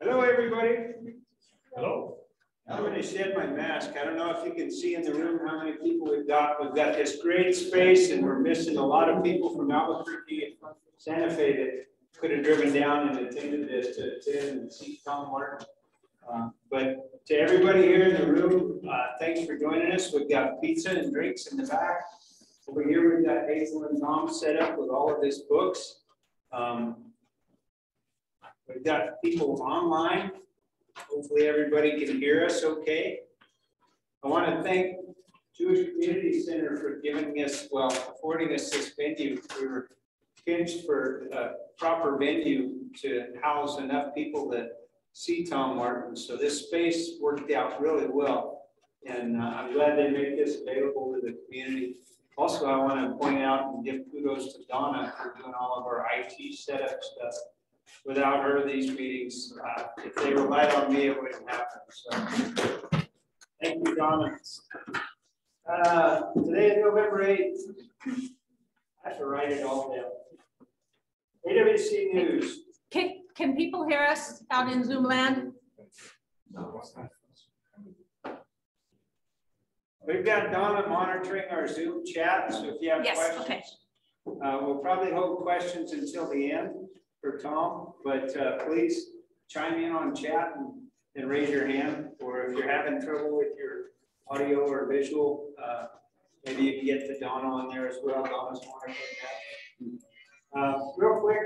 Hello, everybody. Hello. I'm going to shed my mask. I don't know if you can see in the room how many people we've got. We've got this great space and we're missing a lot of people from Albuquerque, and Santa Fe that could have driven down and attended this to attend and see Tom Martin. Uh, But to everybody here in the room, uh, thanks for joining us. We've got pizza and drinks in the back. Over here, we've got Hazel and Tom set up with all of his books. Um, We've got people online. Hopefully, everybody can hear us okay. I want to thank Jewish Community Center for giving us, well, affording us this venue. We were pinched for a proper venue to house enough people that see Tom Martin. So this space worked out really well. And uh, I'm glad they made this available to the community. Also, I want to point out and give kudos to Donna for doing all of our IT setup stuff. Without her, these meetings, uh, if they relied on me, it wouldn't happen. So thank you, Donna. Uh, today is November 8th. I have to write it all down. AWC News. Can, can people hear us out in Zoom land? We've got Donna monitoring our Zoom chat, so if you have Yes, questions. okay. Uh, we'll probably hold questions until the end for Tom, but, uh, please chime in on chat and, and raise your hand, or if you're having trouble with your audio or visual, uh, maybe you can get the Donna on there as well, Donna's monitoring that. Uh, real quick,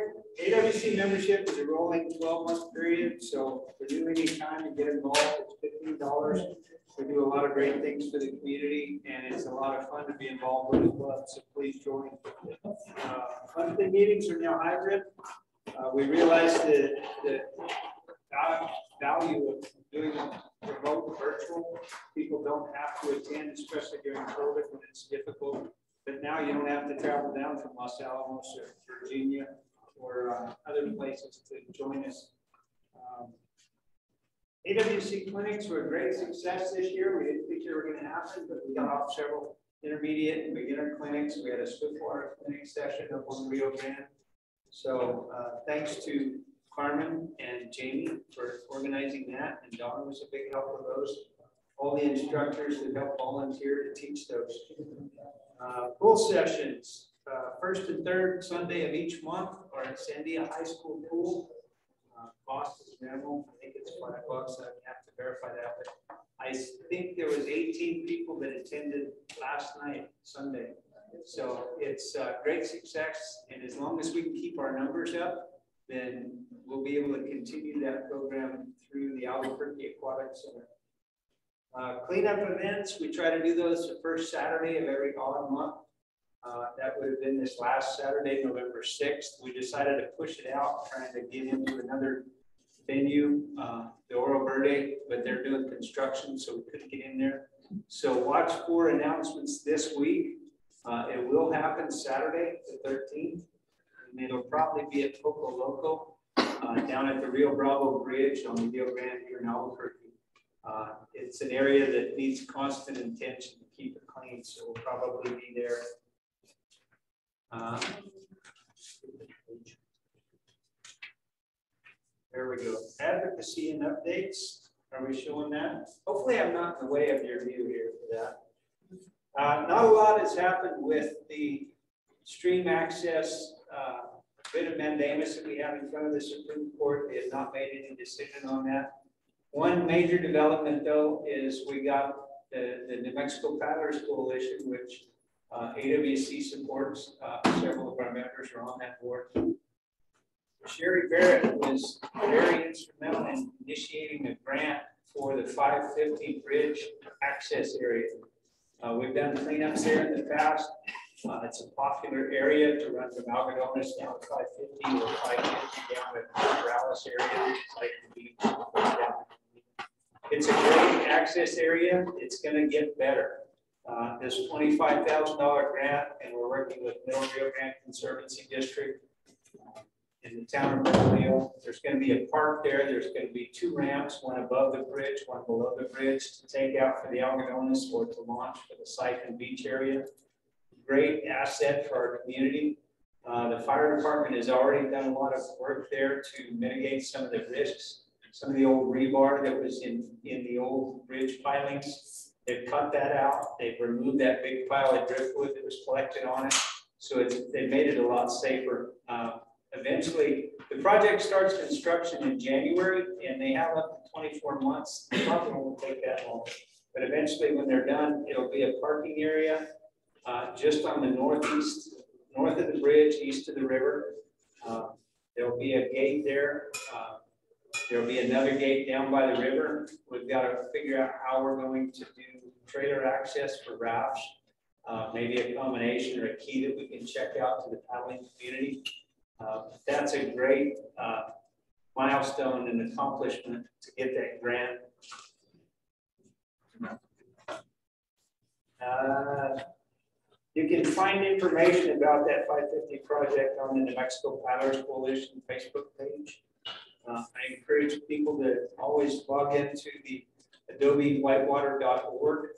AWC membership is a rolling twelve month period, so if you need time to get involved, it's fifteen dollars. We do a lot of great things for the community, and it's a lot of fun to be involved with the club, so please join. Uh, Monthly meetings are now hybrid. Uh, we realize that, the value of doing remote virtual. People don't have to attend, especially during COVID when it's difficult. But now you don't have to travel down from Los Alamos or Virginia or uh, other places to join us. Um, AWC clinics were a great success this year. We didn't think they were going to happen, but we got off several intermediate and beginner clinics. We had a Swiftwater clinic session up on Rio Grande. So uh, thanks to Carmen and Jamie for organizing that, and Dawn was a big help with those. All the instructors that helped volunteer to teach those. Uh, Pool sessions, uh, first and third Sunday of each month are at Sandia High School Pool. Uh, Cost is minimal, I think it's five bucks, I have to verify that, but I think there was eighteen people that attended last night, Sunday. So it's a great success, and as long as we can keep our numbers up, then we'll be able to continue that program through the Albuquerque Aquatic Center. Uh, cleanup events, we try to do those the first Saturday of every odd month. Uh, that would have been this last Saturday, November sixth. We decided to push it out, trying to get into another venue, uh, the Oro Verde, but they're doing construction, so we couldn't get in there. So watch for announcements this week. Uh, it will happen Saturday, the thirteenth, and it'll probably be at Poco Loco, uh, down at the Rio Bravo Bridge on the Rio Grande here in Albuquerque. Uh, it's an area that needs constant attention to keep it clean, so we'll probably be there. Uh, There we go. Advocacy and updates. Are we showing that? Hopefully I'm not in the way of your view here for that. Uh, not a lot has happened with the stream access, uh, writ of mandamus that we have in front of the Supreme Court. They have not made any decision on that. One major development though is we got the, the New Mexico Paddlers Coalition, which uh, AWC supports. Uh, several of our members are on that board. Sherry Barrett was very instrumental in initiating a grant for the 550 bridge access area. Uh, we've done cleanups there in the past. Uh, it's a popular area to run from Algodones down to 550 or 550 down to the Morales area, like beach. It's a great access area. It's going to get better. Uh, this $25,000 grant, and we're working with Middle Rio Grande Conservancy District uh, in the town of Bernalillo. There's going to be a park there. There's going to be two ramps, one above the bridge, one below the bridge to take out for the Algodones or to launch for the and beach area. great asset for our community. Uh, the fire department has already done a lot of work there to mitigate some of the risks. Some of the old rebar that was in, in the old bridge pilings, they've cut that out. They've removed that big pile of driftwood that was collected on it. So it's, they made it a lot safer. Uh, eventually, the project starts construction in January and they have up to twenty-four months. It Probably won't take that long. But eventually, when they're done, it'll be a parking area uh, just on the northeast, north of the bridge, east of the river. Uh, There'll be a gate there. Uh, There'll be another gate down by the river. We've got to figure out how we're going to do trailer access for rafts. Uh, maybe a combination or a key that we can check out to the paddling community. Uh, That's a great uh, milestone and accomplishment to get that grant. Uh, You can find information about that five fifty project on the New Mexico Paddlers Coalition Facebook page. Uh, I encourage people to always log into the adobewhitewater.org.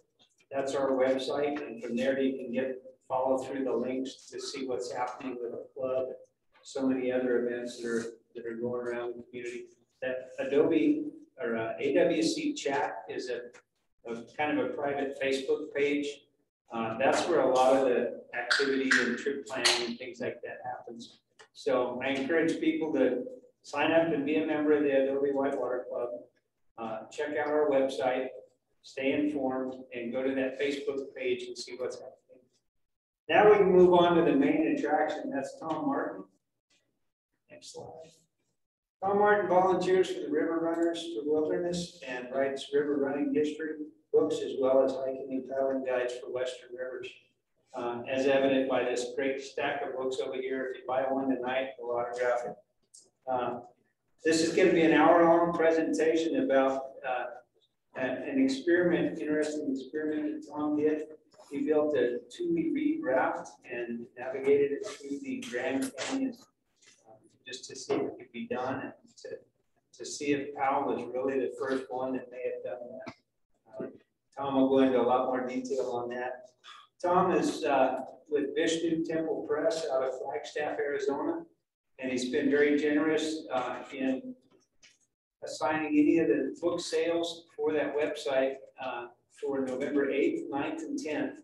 That's our website, and from there you can get, follow through the links to see what's happening with the club. So many other events that are, that are going around the community. That Adobe or uh, AWC chat is a, a kind of a private Facebook page. Uh, that's where a lot of the activity and trip planning and things like that happens. So I encourage people to sign up and be a member of the Adobe Whitewater Club. Uh, check out our website, stay informed, and go to that Facebook page and see what's happening. Now we can move on to the main attraction. That's Tom Martin. Next slide. Tom Martin volunteers for the River Runners for Wilderness and writes river running history books as well as hiking and paddling guides for Western rivers. Uh, as evident by this great stack of books over here. If you buy one tonight, we'll autograph it. Uh, This is going to be an hour-long presentation about uh, an experiment, interesting experiment that Tom did. He built a tule reed raft and navigated it through the Grand Canyon um, just to see it could be done and to, to see if Powell was really the first one that may have done that. Uh, Tom will go into a lot more detail on that. Tom is uh, with Vishnu Temple Press out of Flagstaff, Arizona. And he's been very generous uh, in assigning any of the book sales for that website uh, for November 8th, 9th, and 10th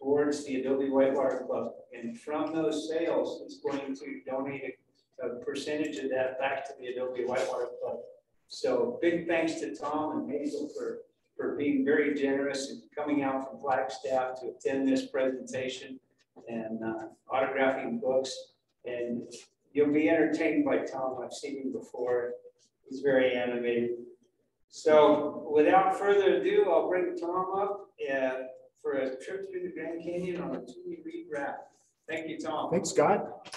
towards the Adobe Whitewater Club. And from those sales, he's going to donate a, a percentage of that back to the Adobe Whitewater Club. So big thanks to Tom and Hazel for, for being very generous and coming out from Flagstaff to attend this presentation and uh, autographing books. And you'll be entertained by Tom. I've seen him before. He's very animated. So without further ado, I'll bring Tom up uh, for a trip through the Grand Canyon on a tule reed raft. Thank you, Tom. Thanks, Scott.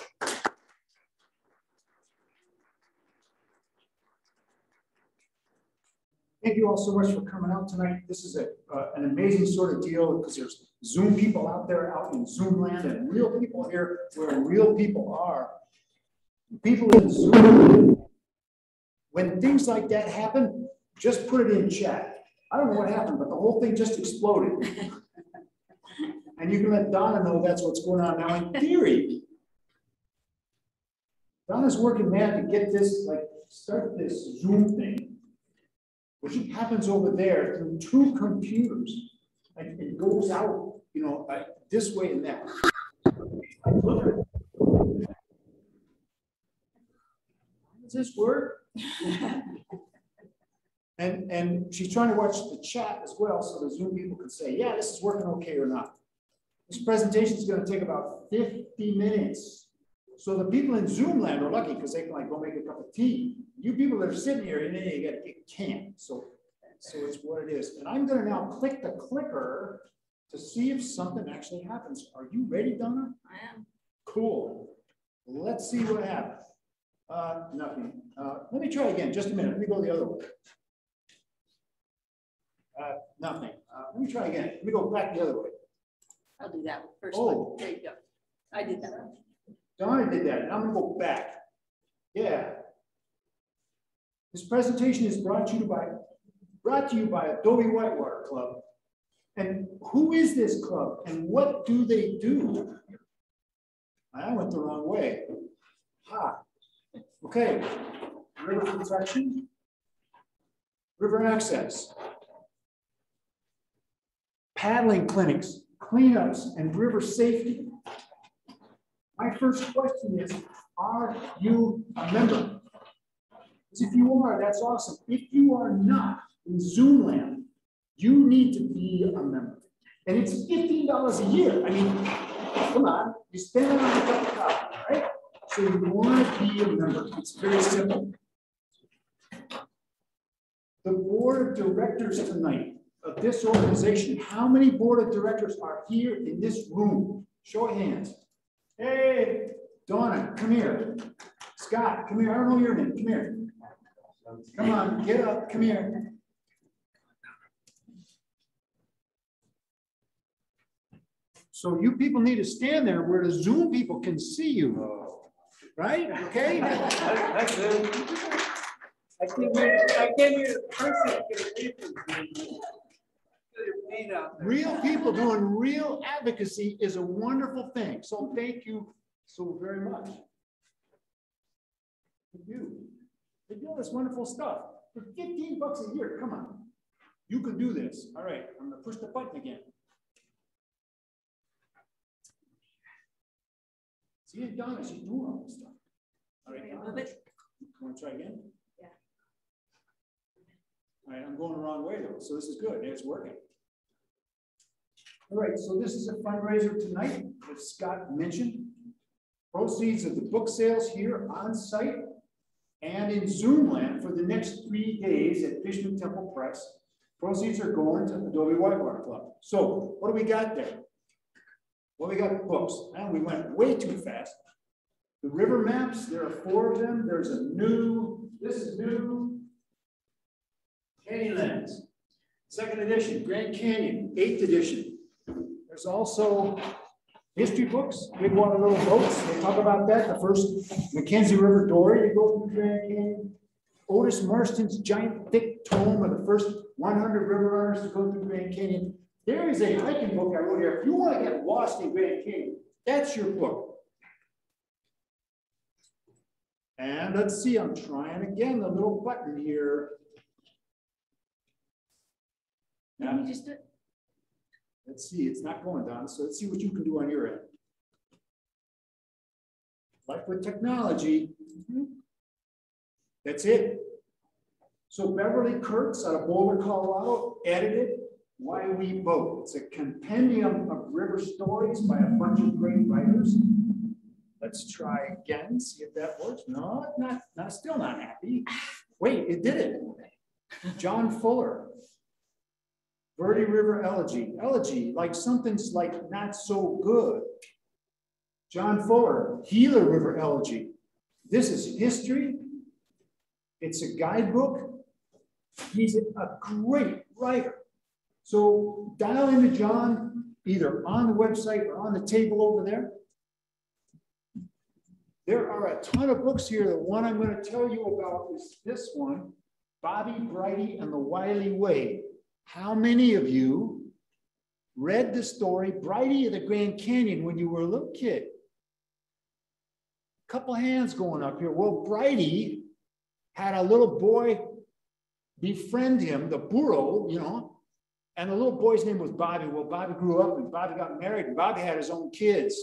Thank you all so much for coming out tonight. This is a, uh, an amazing sort of deal because there's Zoom people out there out in Zoom land and real people here where real people are. People in Zoom, when things like that happen, just put it in chat. I don't know what happened, but the whole thing just exploded. And you can let Donna know that's what's going on now in theory. Donna's working mad to get this, like, start this Zoom thing, which happens over there through two computers. Like, it goes out, you know, like this way and that. Like, look at it. Does this work? And, and she's trying to watch the chat as well, so the Zoom people can say, yeah, this is working okay or not. This presentation is gonna take about fifty minutes. So the people in Zoom land are lucky because they can like go make a cup of tea. You people that are sitting here, and you get, you can't, so, so it's what it is. And I'm gonna now click the clicker to see if something actually happens. Are you ready, Donna? I am. Cool. Let's see what happens. Uh, nothing. Uh, let me try again, just a minute. Let me go the other way. Uh, nothing. Uh, let me try again. Let me go back the other way. I'll do that first Oh. one. There you go. I did that one. Donna did that, I'm gonna go back. Yeah. This presentation is brought to you by, brought to you by Adobe Whitewater Club. And who is this club and what do they do? I went the wrong way. Ha. Okay. River protection. River access. Paddling clinics, cleanups, and river safety. My first question is, are you a member? Because if you are, that's awesome. If you are not in Zoom land, you need to be a member. And it's fifteen dollars a year. I mean, come on, you spend it on a of? So you want to be a member. It's very simple. The board of directors tonight of this organization, how many board of directors are here in this room? Show of hands. Hey, Donna, come here. Scott, come here. I don't know your name. Come here. Come on, get up. Come here. So you people need to stand there where the Zoom people can see you. Oh. Right? Okay? That's. I came I came here personally to get a paper. Your paint out there. Real people doing real advocacy is a wonderful thing. So thank you so very much. You. They do all this wonderful stuff for fifteen bucks a year. Come on. You can do this. All right, I'm gonna push the button again. See, Donna, she's doing all this stuff. All right, Donna, move it. Want to try again? Yeah. All right, I'm going the wrong way though, so this is good, it's working. All right, so this is a fundraiser tonight, as Scott mentioned. Proceeds of the book sales here on site and in Zoom land for the next three days at Vishnu Temple Press. Proceeds are going to Adobe Whitewater Club. So what do we got there? Well, we got books, and we went way too fast. The river maps, there are four of them. There's a new, this is new. Canyonlands, second edition, Grand Canyon, eighth edition. There's also history books, Big Water Little Boats. They talk about that. The first Mackenzie River Dory to go through Grand Canyon. Otis Marston's giant thick tome of the first 100 river runners to go through Grand Canyon. There is a hiking book I wrote here. If you want to get lost in Grand Canyon, that's your book. And let's see, I'm trying again, the little button here. Can you just do let's see, it's not going down, so let's see what you can do on your end. Like with technology, mm-hmm. that's it. So Beverly Kurtz out of Boulder, Colorado, edited Why We Boat. It's a compendium of river stories by a bunch of great writers. Let's try again, see if that works. No, not, not, still not happy. Wait, it did it. John Fuller. Verde River Elegy, Elegy, like something's like not so good. John Fuller, Gila River Elegy. This is history. It's a guidebook. He's a great writer. So dial into John either on the website or on the table over there. There are a ton of books here. The one I'm going to tell you about is this one, Bobby Brighty and the Wylie Way. How many of you read the story Brighty of the Grand Canyon when you were a little kid? A Couple hands going up here. Well, Brighty had a little boy befriend him, the burro, you know, and the little boy's name was Bobby. Well, Bobby grew up and Bobby got married and Bobby had his own kids.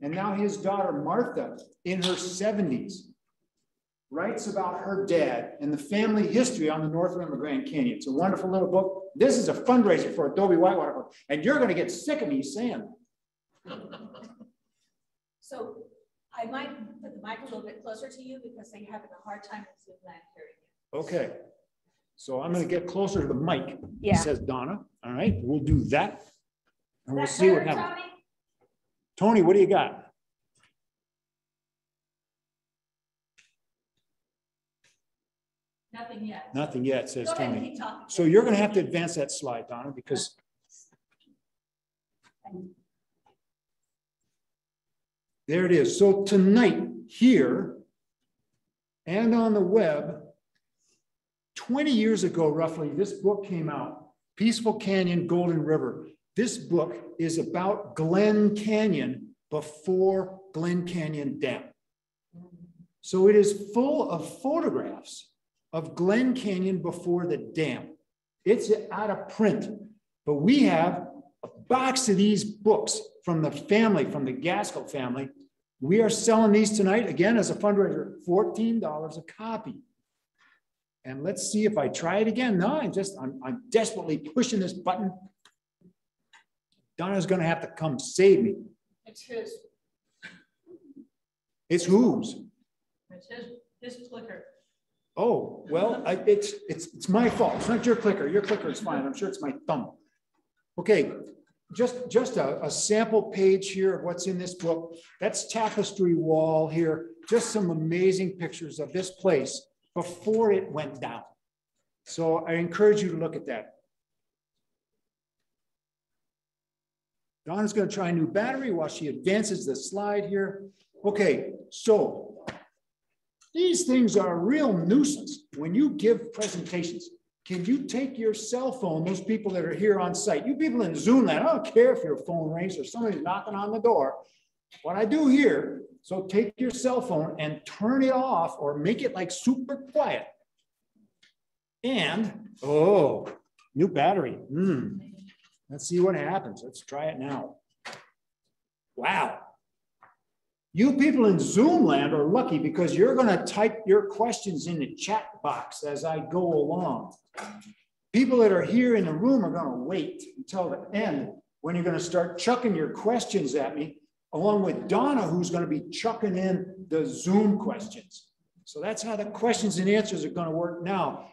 And now his daughter, Martha, in her 70s, writes about her dad and the family history on the North Rim of Grand Canyon. It's a wonderful little book. This is a fundraiser for Adobe Whitewater, Club, and you're going to get sick of me saying that. So I might put the mic a little bit closer to you because they're having a hard time with Zoom land hearing you. Okay. So I'm going to get closer to the mic, Yeah. says Donna. All right, we'll do that. And we'll That see what happens. Tony? Tony, what do you got? Nothing yet. Nothing yet, says Go Tony. So you're going to have to advance that slide, Donna, because there it is. So tonight, here and on the web, 20 years ago, roughly, this book came out. Peaceful Canyon, Golden River. This book is about Glen Canyon before Glen Canyon Dam. So it is full of photographs of Glen Canyon before the dam. It's out of print, but we have a box of these books from the family, from the Gaskell family. We are selling these tonight, again, as a fundraiser, $14 a copy. And let's see if I try it again. No, I'm just, I'm, I'm desperately pushing this button. Donna's gonna have to come save me. It's his, It's whose? it's his, his clicker. Oh, well, I, it's, it's, it's my fault. It's not your clicker. Your clicker is fine. I'm sure it's my thumb. Okay, just, just a, a sample page here of what's in this book. That's tapestry wall here. Just some amazing pictures of this place before it went down. So I encourage you to look at that. Donna's gonna try a new battery while she advances the slide here. Okay, so these things are a real nuisance when you give presentations. Can you take your cell phone, those people that are here on site, you people in Zoom land, I don't care if your phone rings or somebody's knocking on the door. What I do here, so take your cell phone and turn it off or make it like super quiet. And, oh, new battery. Hmm. Let's see what happens. Let's try it now. Wow. You people in Zoom land are lucky because you're going to type your questions in the chat box as I go along. People that are here in the room are going to wait until the end when you're going to start chucking your questions at me, along with Donna, who's going to be chucking in the Zoom questions. So that's how the questions and answers are going to work now.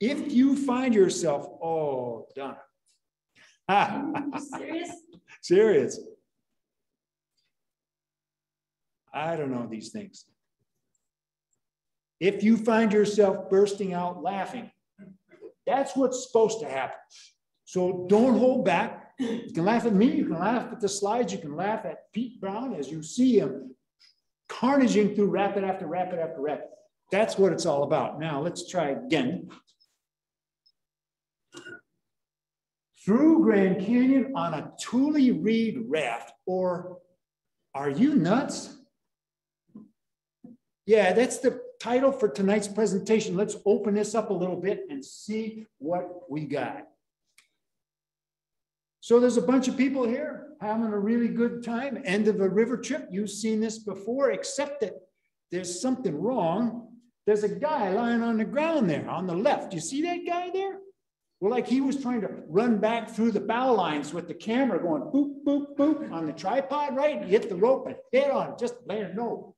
If you find yourself, oh, Donna. Serious? Serious. I don't know these things. If you find yourself bursting out laughing, that's what's supposed to happen. So don't hold back. You can laugh at me, you can laugh at the slides, you can laugh at Pete Brown as you see him carnaging through rapid after rapid after rapid. That's what it's all about. Now let's try again. Through Grand Canyon on a Tule Reed raft, or are you nuts? Yeah, that's the title for tonight's presentation. Let's open this up a little bit and see what we got. So there's a bunch of people here having a really good time. End of a river trip. You've seen this before, except that there's something wrong. There's a guy lying on the ground there on the left. You see that guy there? Well, like he was trying to run back through the bow lines with the camera going boop, boop, boop on the tripod, right? And hit the rope and hit on, it, just land no.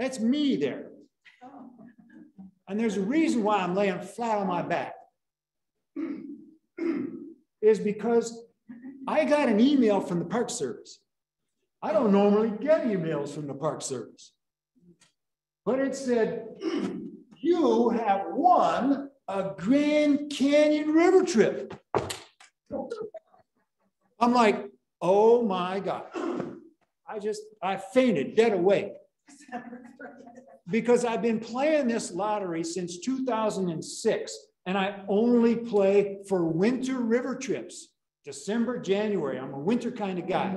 That's me there. And there's a reason why I'm laying flat on my back. Is because I got an email from the Park Service. I don't normally get emails from the Park Service. But it said, you have won a Grand Canyon river trip. I'm like, oh my God. I just, I fainted dead awake because I've been playing this lottery since 2006 and I only play for winter river trips, December, January. I'm a winter kind of guy.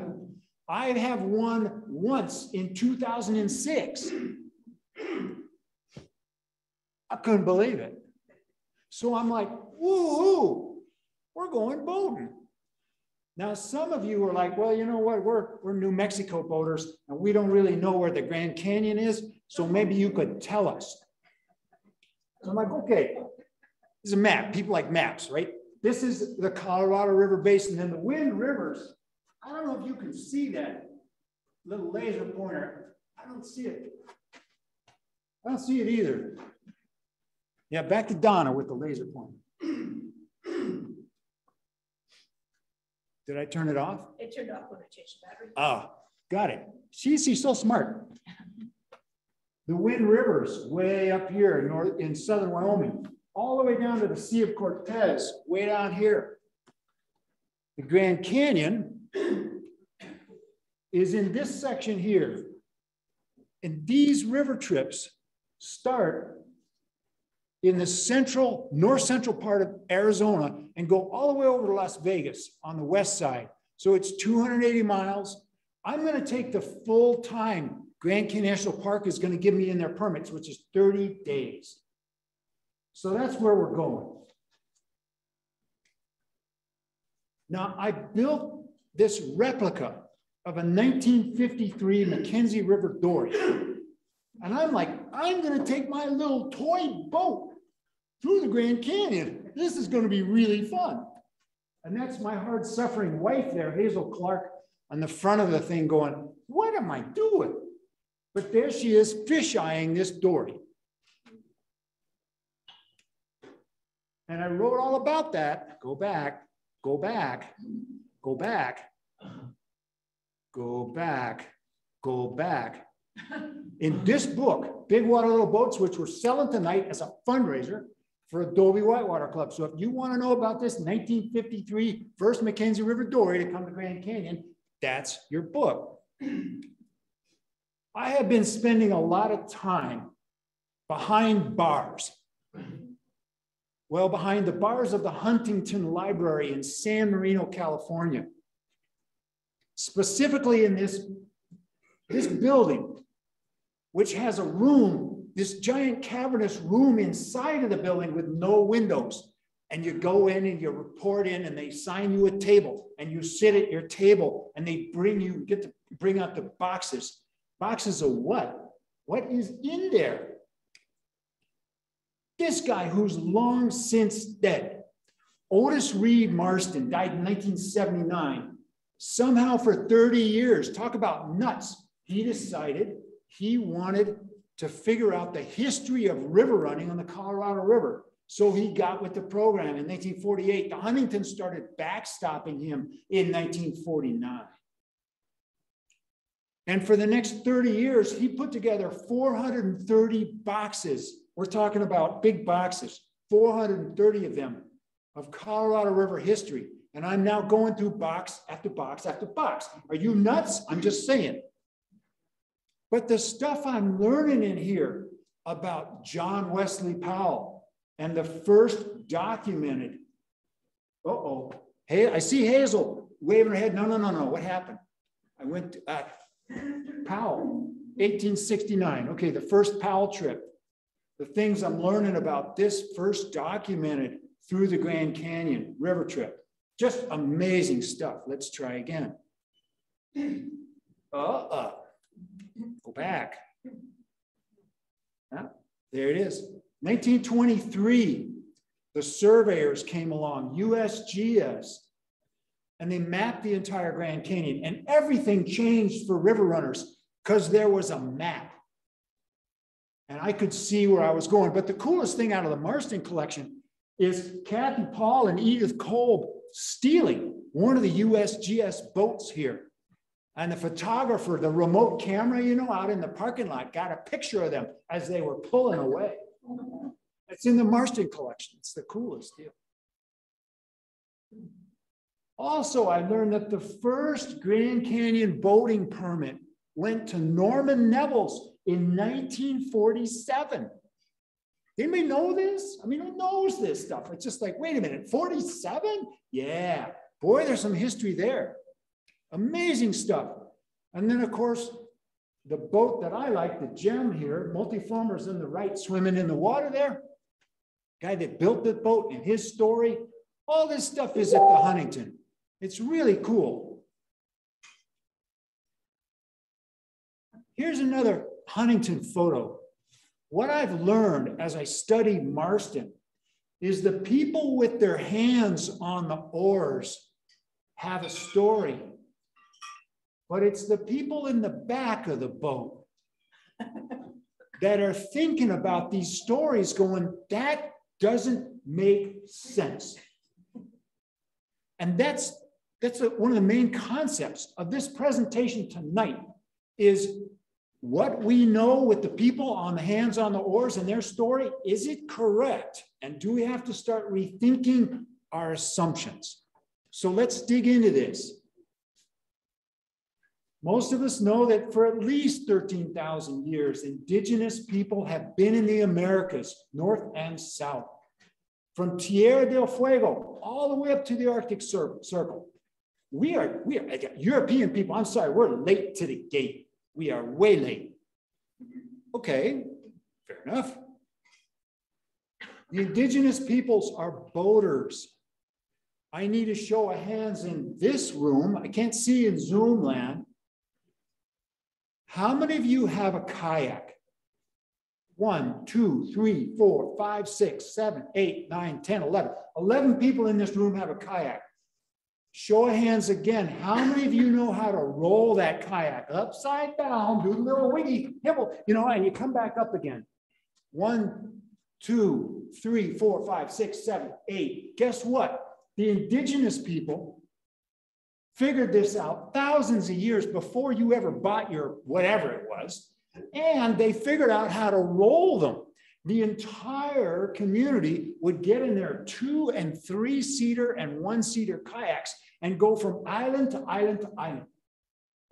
I have won once in 2006. I couldn't believe it. So I'm like, woo, we're going boating. Now, some of you are like, well, you know what? We're, we're New Mexico boaters and we don't really know where the Grand Canyon is. So maybe you could tell us. So I'm like, okay, this is a map. People like maps, right? This is the Colorado River Basin and the Wind Rivers. I don't know if you can see that little laser pointer. I don't see it. I don't see it either. Yeah, back to Donna with the laser pointer. Did I turn it off? It turned off when I changed the battery. Ah, got it. She's, she's so smart. The Wind Rivers way up here in, north, in southern Wyoming, all the way down to the Sea of Cortez, way down here. The Grand Canyon is in this section here. And these river trips start in the central, north central part of Arizona and go all the way over to Las Vegas on the west side. So it's 280 miles. I'm going to take the full time Grand Canyon National Park is going to give me in their permits, which is 30 days. So that's where we're going. Now, I built this replica of a 1953 Mackenzie River dory. And I'm like, I'm going to take my little toy boat through the Grand Canyon. This is going to be really fun. And that's my hard suffering wife there, Hazel Clark, on the front of the thing going, What am I doing? But there she is, fish eyeing this dory. And I wrote all about that. Go back, go back, go back, go back, go back. In this book, Big Water Little Boats, which we're selling tonight as a fundraiser for Adobe Whitewater Club. So if you want to know about this 1953 first Mackenzie River dory to come to Grand Canyon, that's your book. I have been spending a lot of time behind bars. Well, behind the bars of the Huntington Library in San Marino, California. Specifically in this, this building, which has a room, this giant cavernous room inside of the building with no windows. And you go in and you report in and they sign you a table and you sit at your table and they bring you, get to bring out the boxes. Boxes of what? What is in there? This guy who's long since dead, Otis Reed Marston, died in 1979. Somehow for 30 years, talk about nuts, he decided he wanted to figure out the history of river running on the Colorado River. So he got with the program in 1948. The Huntington started backstopping him in 1949. And for the next 30 years, he put together 430 boxes. We're talking about big boxes, 430 of them of Colorado River history. And I'm now going through box after box after box. Are you nuts? I'm just saying. But the stuff I'm learning in here about John Wesley Powell and the first documented, uh oh, hey, I see Hazel waving her head. No, no, no, no. What happened? I went to, uh, Powell, 1869. Okay, the first Powell trip. The things I'm learning about this first documented through the Grand Canyon river trip. Just amazing stuff. Let's try again. Uh-uh. Go back. Yeah, there it is. 1923, the surveyors came along, USGS, and they mapped the entire Grand Canyon, and everything changed for river runners because there was a map. And I could see where I was going. But the coolest thing out of the Marston collection is Kathy Paul and Edith Kolb stealing one of the USGS boats here. And the photographer, the remote camera, you know, out in the parking lot, got a picture of them as they were pulling away. It's in the Marston collection. It's the coolest deal. Also, I learned that the first Grand Canyon boating permit went to Norman Nevills in 1947. Anybody know this? I mean, who knows this stuff? It's just like, wait a minute, 47? Yeah, boy, there's some history there. Amazing stuff. And then, of course, the boat that I like, the gem here, multiformers in the right, swimming in the water there. Guy that built the boat and his story. All this stuff is at the Huntington. It's really cool. Here's another Huntington photo. What I've learned as I study Marston is the people with their hands on the oars have a story, but it's the people in the back of the boat that are thinking about these stories going, that doesn't make sense. And that's that's a, one of the main concepts of this presentation tonight is what we know with the people on the hands on the oars and their story, is it correct? And do we have to start rethinking our assumptions? So let's dig into this. Most of us know that for at least 13,000 years, indigenous people have been in the Americas, north and south. From Tierra del Fuego all the way up to the Arctic Circle. We are, we are European people, I'm sorry, we're late to the gate. We are way late. Mm-hmm. Okay, fair enough. The indigenous peoples are boaters. I need a show of hands in this room. I can't see in Zoom land. How many of you have a kayak? One, two, three, four, five, six, seven, eight, nine, 10, 11. 11 people in this room have a kayak. Show of hands again. How many of you know how to roll that kayak upside down, do the little wiggy hibble, you know, and you come back up again? One, two, three, four, five, six, seven, eight. Guess what? The indigenous people figured this out thousands of years before you ever bought your whatever it was. And they figured out how to roll them. The entire community would get in their two and three seater and one seater kayaks and go from island to island to island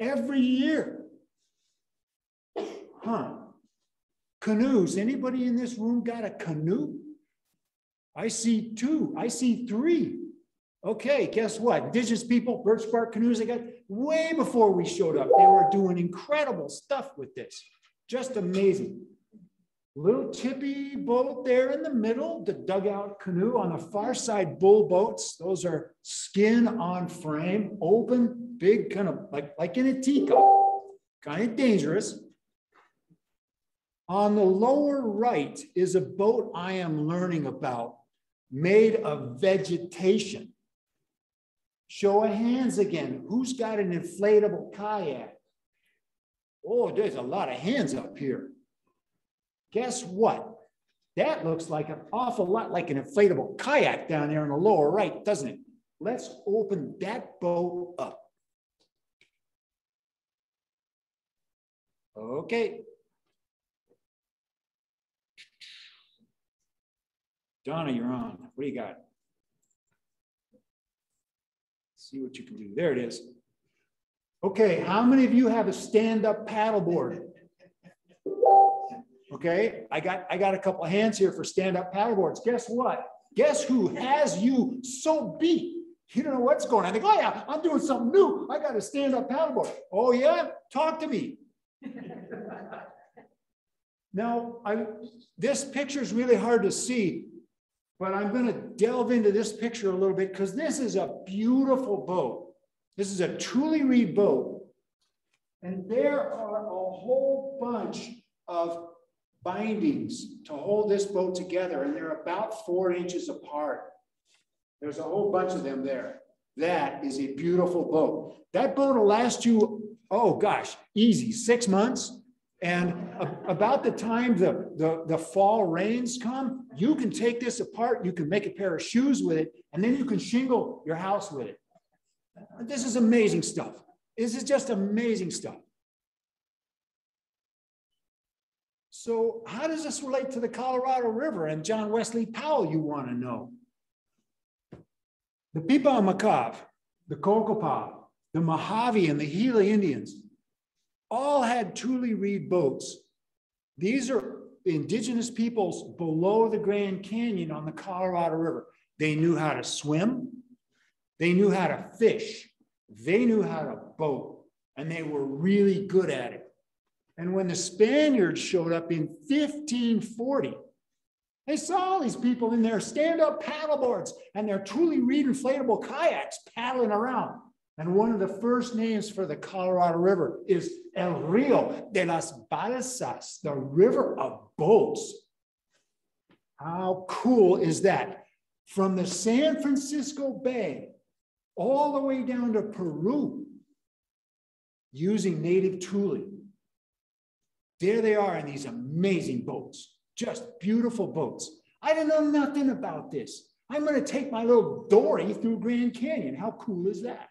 every year. Huh. Canoes. Anybody in this room got a canoe? I see two. I see three. Okay, guess what? Indigenous people, birch bark canoes, they got way before we showed up. They were doing incredible stuff with this. Just amazing. Little tippy boat there in the middle, the dugout canoe on the far side, bull boats. Those are skin on frame, open, big, kind of like, like in a teacup, kind of dangerous. On the lower right is a boat I am learning about made of vegetation. Show of hands again. Who's got an inflatable kayak? Oh, there's a lot of hands up here. Guess what? That looks like an awful lot like an inflatable kayak down there in the lower right, doesn't it? Let's open that boat up. Okay. Donna, you're on. What do you got? see what you can do. There it is. Okay, how many of you have a stand-up paddleboard? Okay, I got I got a couple hands here for stand-up paddleboards. Guess what? Guess who has you so beat? You don't know what's going on. I think, oh yeah, I'm doing something new. I got a stand-up paddleboard. Oh yeah, talk to me. now, I this picture is really hard to see, but I'm going to delve into this picture a little bit because this is a beautiful boat. This is a tule reed boat. And there are a whole bunch of bindings to hold this boat together, and they're about four inches apart. There's a whole bunch of them there. That is a beautiful boat. That boat will last you, oh gosh, easy, six months. And about the time the, the, the fall rains come, you can take this apart, you can make a pair of shoes with it, and then you can shingle your house with it. This is amazing stuff. This is just amazing stuff. So how does this relate to the Colorado River and John Wesley Powell, you want to know? The Pipa the Cocopah, the Mojave, and the Gila Indians all had tule reed boats. These are indigenous peoples below the Grand Canyon on the Colorado River. They knew how to swim, they knew how to fish, they knew how to boat, and they were really good at it. And when the Spaniards showed up in 1540, they saw all these people in their stand up paddleboards and their tule reed inflatable kayaks paddling around. And one of the first names for the Colorado River is El Rio de las Balsas, the river of boats. How cool is that? From the San Francisco Bay all the way down to Peru using native tule. There they are in these amazing boats, just beautiful boats. I didn't know nothing about this. I'm going to take my little dory through Grand Canyon. How cool is that?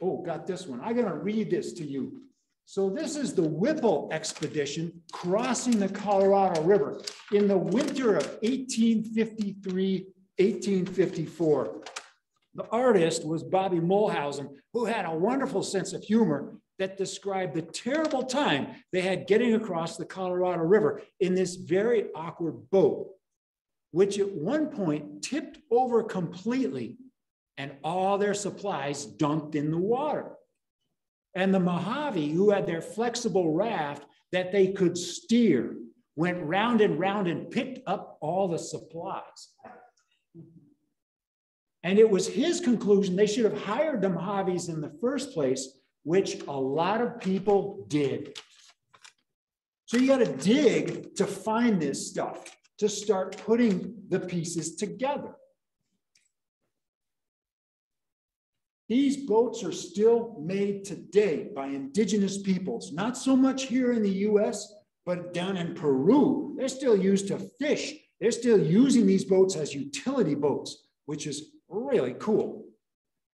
Oh, got this one. I'm going to read this to you. So this is the Whipple expedition crossing the Colorado River in the winter of 1853, 1854. The artist was Bobby Mulhausen, who had a wonderful sense of humor that described the terrible time they had getting across the Colorado River in this very awkward boat, which at one point tipped over completely and all their supplies dumped in the water. And the Mojave, who had their flexible raft that they could steer, went round and round and picked up all the supplies. And it was his conclusion they should have hired the Mojaves in the first place, which a lot of people did. So you got to dig to find this stuff, to start putting the pieces together. These boats are still made today by indigenous peoples, not so much here in the US, but down in Peru. They're still used to fish. They're still using these boats as utility boats, which is really cool.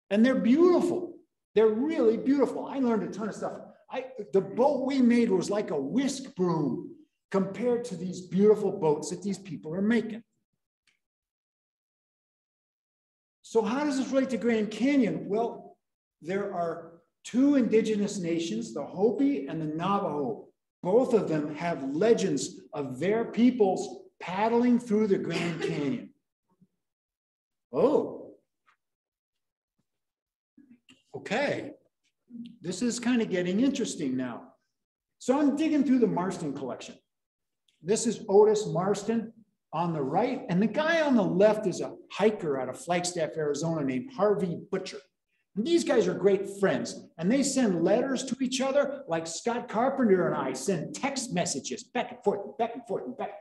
And they're beautiful. They're really beautiful. I learned a ton of stuff. I, the boat we made was like a whisk broom compared to these beautiful boats that these people are making. So how does this relate to Grand Canyon? Well, there are two indigenous nations, the Hopi and the Navajo. Both of them have legends of their peoples paddling through the Grand Canyon. Oh, okay, this is kind of getting interesting now. So I'm digging through the Marston collection. This is Otis Marston on the right, and the guy on the left is a hiker out of Flagstaff, Arizona named Harvey Butchart. And these guys are great friends, and they send letters to each other like Scott Carpenter and I send text messages back and forth, and back and forth, and back.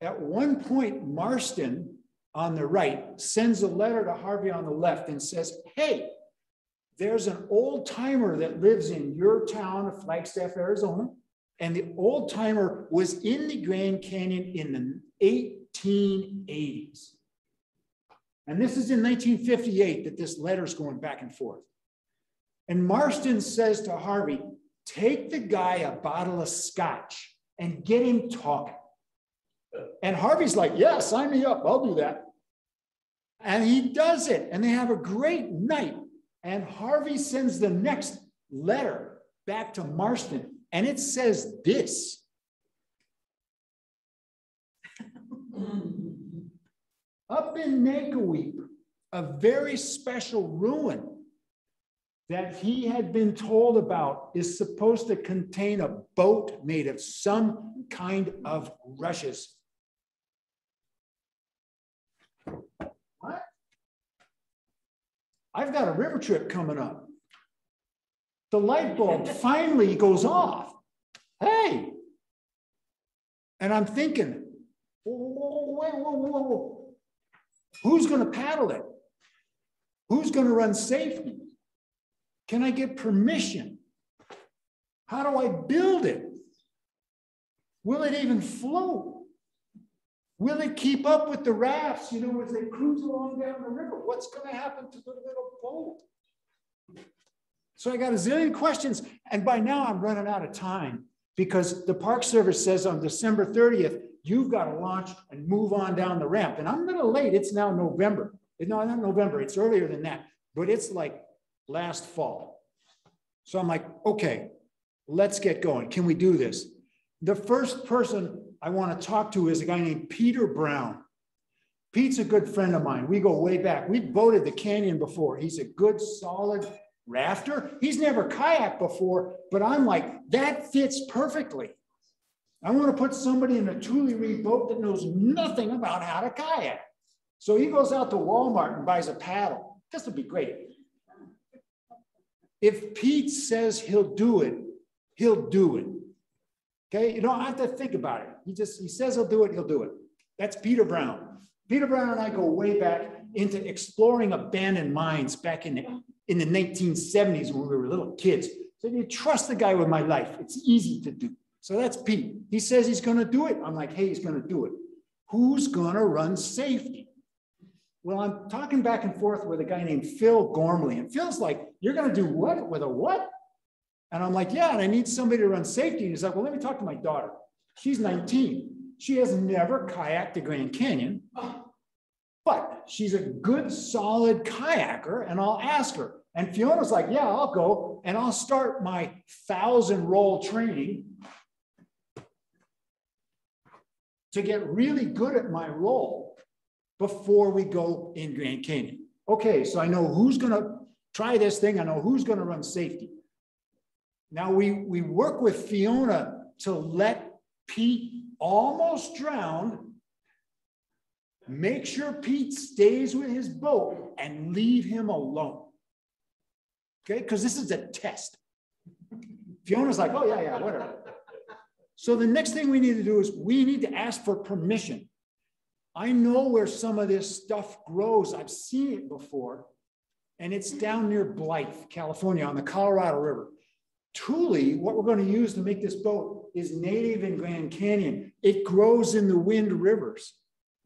At one point, Marston on the right sends a letter to Harvey on the left and says, Hey, there's an old timer that lives in your town of Flagstaff, Arizona. And the old timer was in the Grand Canyon in the 1880s. And this is in 1958 that this letter's going back and forth. And Marston says to Harvey, take the guy a bottle of scotch and get him talking. And Harvey's like, yeah, sign me up. I'll do that. And he does it. And they have a great night. And Harvey sends the next letter back to Marston, and it says this. Up in Nankoweap, a very special ruin that he had been told about is supposed to contain a boat made of some kind of rushes. I've got a river trip coming up. The light bulb finally goes off. Hey. And I'm thinking, whoa, whoa, whoa, who's going to paddle it? Who's going to run safety? Can I get permission? How do I build it? Will it even float? Will it keep up with the rafts, you know, as they cruise along down the river? What's going to happen to the little boat? So I got a zillion questions. And by now I'm running out of time because the Park Service says on December 30th, you've got to launch and move on down the ramp. And I'm a little late. It's now November. No, not November. It's earlier than that, but it's like last fall. So I'm like, okay, let's get going. Can we do this? The first person I want to talk to is a guy named Peter Brown. Pete's a good friend of mine. We go way back. We boated the canyon before. He's a good, solid rafter. He's never kayaked before, but I'm like, that fits perfectly. I want to put somebody in a Tule Reed boat that knows nothing about how to kayak. So he goes out to Walmart and buys a paddle. This would be great. If Pete says he'll do it, he'll do it. Okay, you don't have to think about it. He just he says he'll do it, he'll do it. That's Peter Brown. Peter Brown and I go way back into exploring abandoned mines back in the, in the 1970s when we were little kids. So you trust the guy with my life. It's easy to do. So that's Pete. He says he's going to do it. I'm like, hey, he's going to do it. Who's going to run safety? Well, I'm talking back and forth with a guy named Phil Gormley, and Phil's like, you're going to do what with a what? And I'm like, yeah, and I need somebody to run safety. And he's like, well, let me talk to my daughter. She's 19. She has never kayaked the Grand Canyon, but she's a good, solid kayaker, and I'll ask her. And Fiona's like, yeah, I'll go, and I'll start my thousand roll training to get really good at my role before we go in Grand Canyon. Okay, so I know who's gonna try this thing, I know who's gonna run safety. Now we, we work with Fiona to let Pete almost drown, make sure Pete stays with his boat and leave him alone. Okay, because this is a test. Fiona's like, oh yeah, yeah, whatever. So the next thing we need to do is we need to ask for permission. I know where some of this stuff grows. I've seen it before. And it's down near Blythe, California on the Colorado River. Tule, what we're going to use to make this boat is native in Grand Canyon. It grows in the Wind Rivers.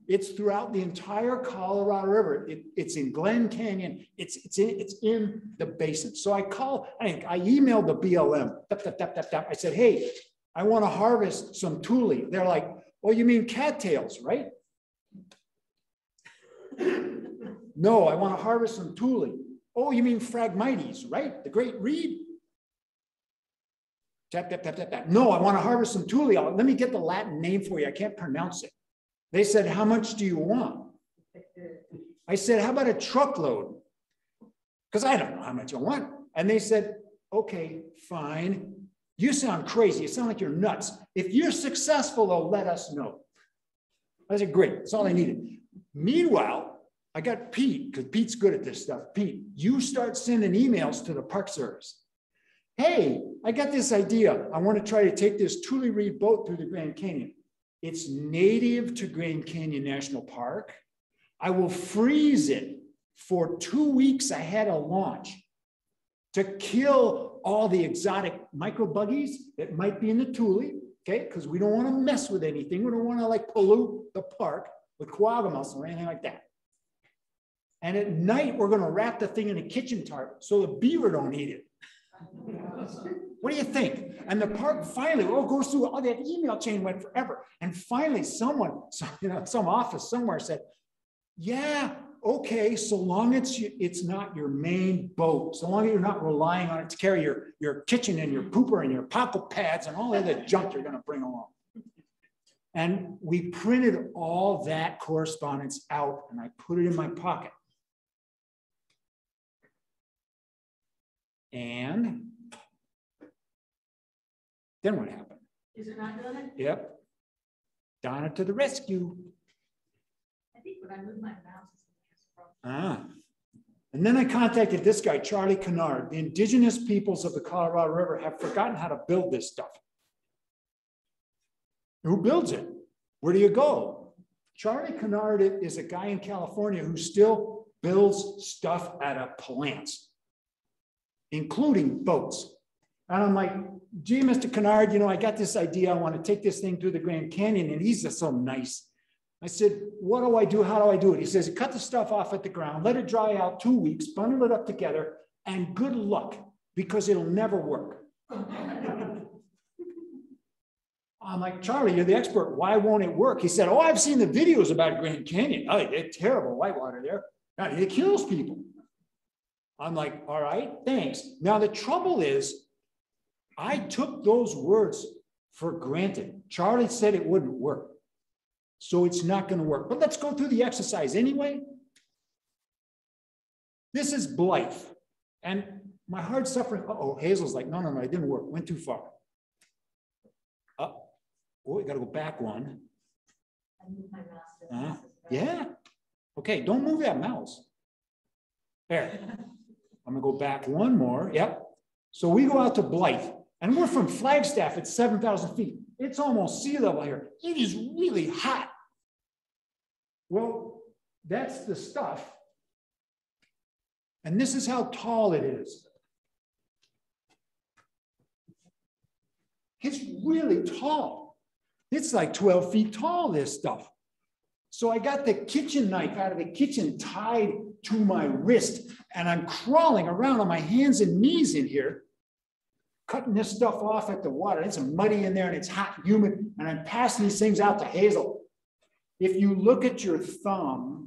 It's throughout the entire Colorado River. It, it's in Glen Canyon. It's, it's, in, it's in the basin. So I call, I, I emailed the BLM. Tap, tap, tap, tap, tap. I said, hey, I want to harvest some tule. They're like, oh, you mean cattails, right? no, I want to harvest some tule. Oh, you mean Phragmites, right? The great reed. Tap, tap, tap, tap, tap. No, I want to harvest some tule. Let me get the Latin name for you. I can't pronounce it. They said, how much do you want? I said, how about a truckload? Because I don't know how much I want. And they said, okay, fine. You sound crazy. You sound like you're nuts. If you're successful, they'll let us know. I said, great. That's all I needed. Meanwhile, I got Pete, because Pete's good at this stuff. Pete, you start sending emails to the Park Service. Hey, I got this idea. I want to try to take this Tule Reed boat through the Grand Canyon. It's native to Grand Canyon National Park. I will freeze it for two weeks ahead of launch to kill all the exotic micro buggies that might be in the Tule, okay? Because we don't want to mess with anything. We don't want to like pollute the park with quagga or anything like that. And at night, we're going to wrap the thing in a kitchen tarp so the beaver don't eat it. What do you think? And the park finally, oh, goes through all that email chain went forever. And finally, someone, you know, some office somewhere said, yeah, okay, so long as it's not your main boat, so long as you're not relying on it to carry your, your kitchen and your pooper and your pocket pads and all the junk you're going to bring along. And we printed all that correspondence out and I put it in my pocket. And then what happened? Is it not doing it? Yep. Donna to the rescue. I think when I move my mouse, Ah. And then I contacted this guy, Charlie Kennard. The indigenous peoples of the Colorado River have forgotten how to build this stuff. Who builds it? Where do you go? Charlie Kennard is a guy in California who still builds stuff out of plants, including boats. And I'm like, gee, Mr. Kennard, you know, I got this idea. I want to take this thing through the Grand Canyon. And he's just so nice. I said, what do I do? How do I do it? He says, cut the stuff off at the ground, let it dry out two weeks, bundle it up together, and good luck because it'll never work. I'm like, Charlie, you're the expert. Why won't it work? He said, Oh, I've seen the videos about Grand Canyon. Oh, it's terrible whitewater there. It kills people. I'm like, All right, thanks. Now, the trouble is, I took those words for granted. Charlie said it wouldn't work. So it's not going to work. But let's go through the exercise anyway. This is Blythe. And my heart suffering. Uh oh, Hazel's like, no, no, no, it didn't work. Went too far. Uh, oh, we got to go back one. Uh, yeah. Okay, don't move that mouse. There. I'm to go back one more. Yep. So we go out to Blythe, and we're from Flagstaff at 7,000 feet. It's almost sea level here. It is really hot. Well, that's the stuff. And this is how tall it is. It's really tall. It's like 12 feet tall, this stuff. So I got the kitchen knife out of the kitchen tied to my wrist, and I'm crawling around on my hands and knees in here, cutting this stuff off at the water. It's muddy in there and it's hot and humid, and I'm passing these things out to Hazel. If you look at your thumb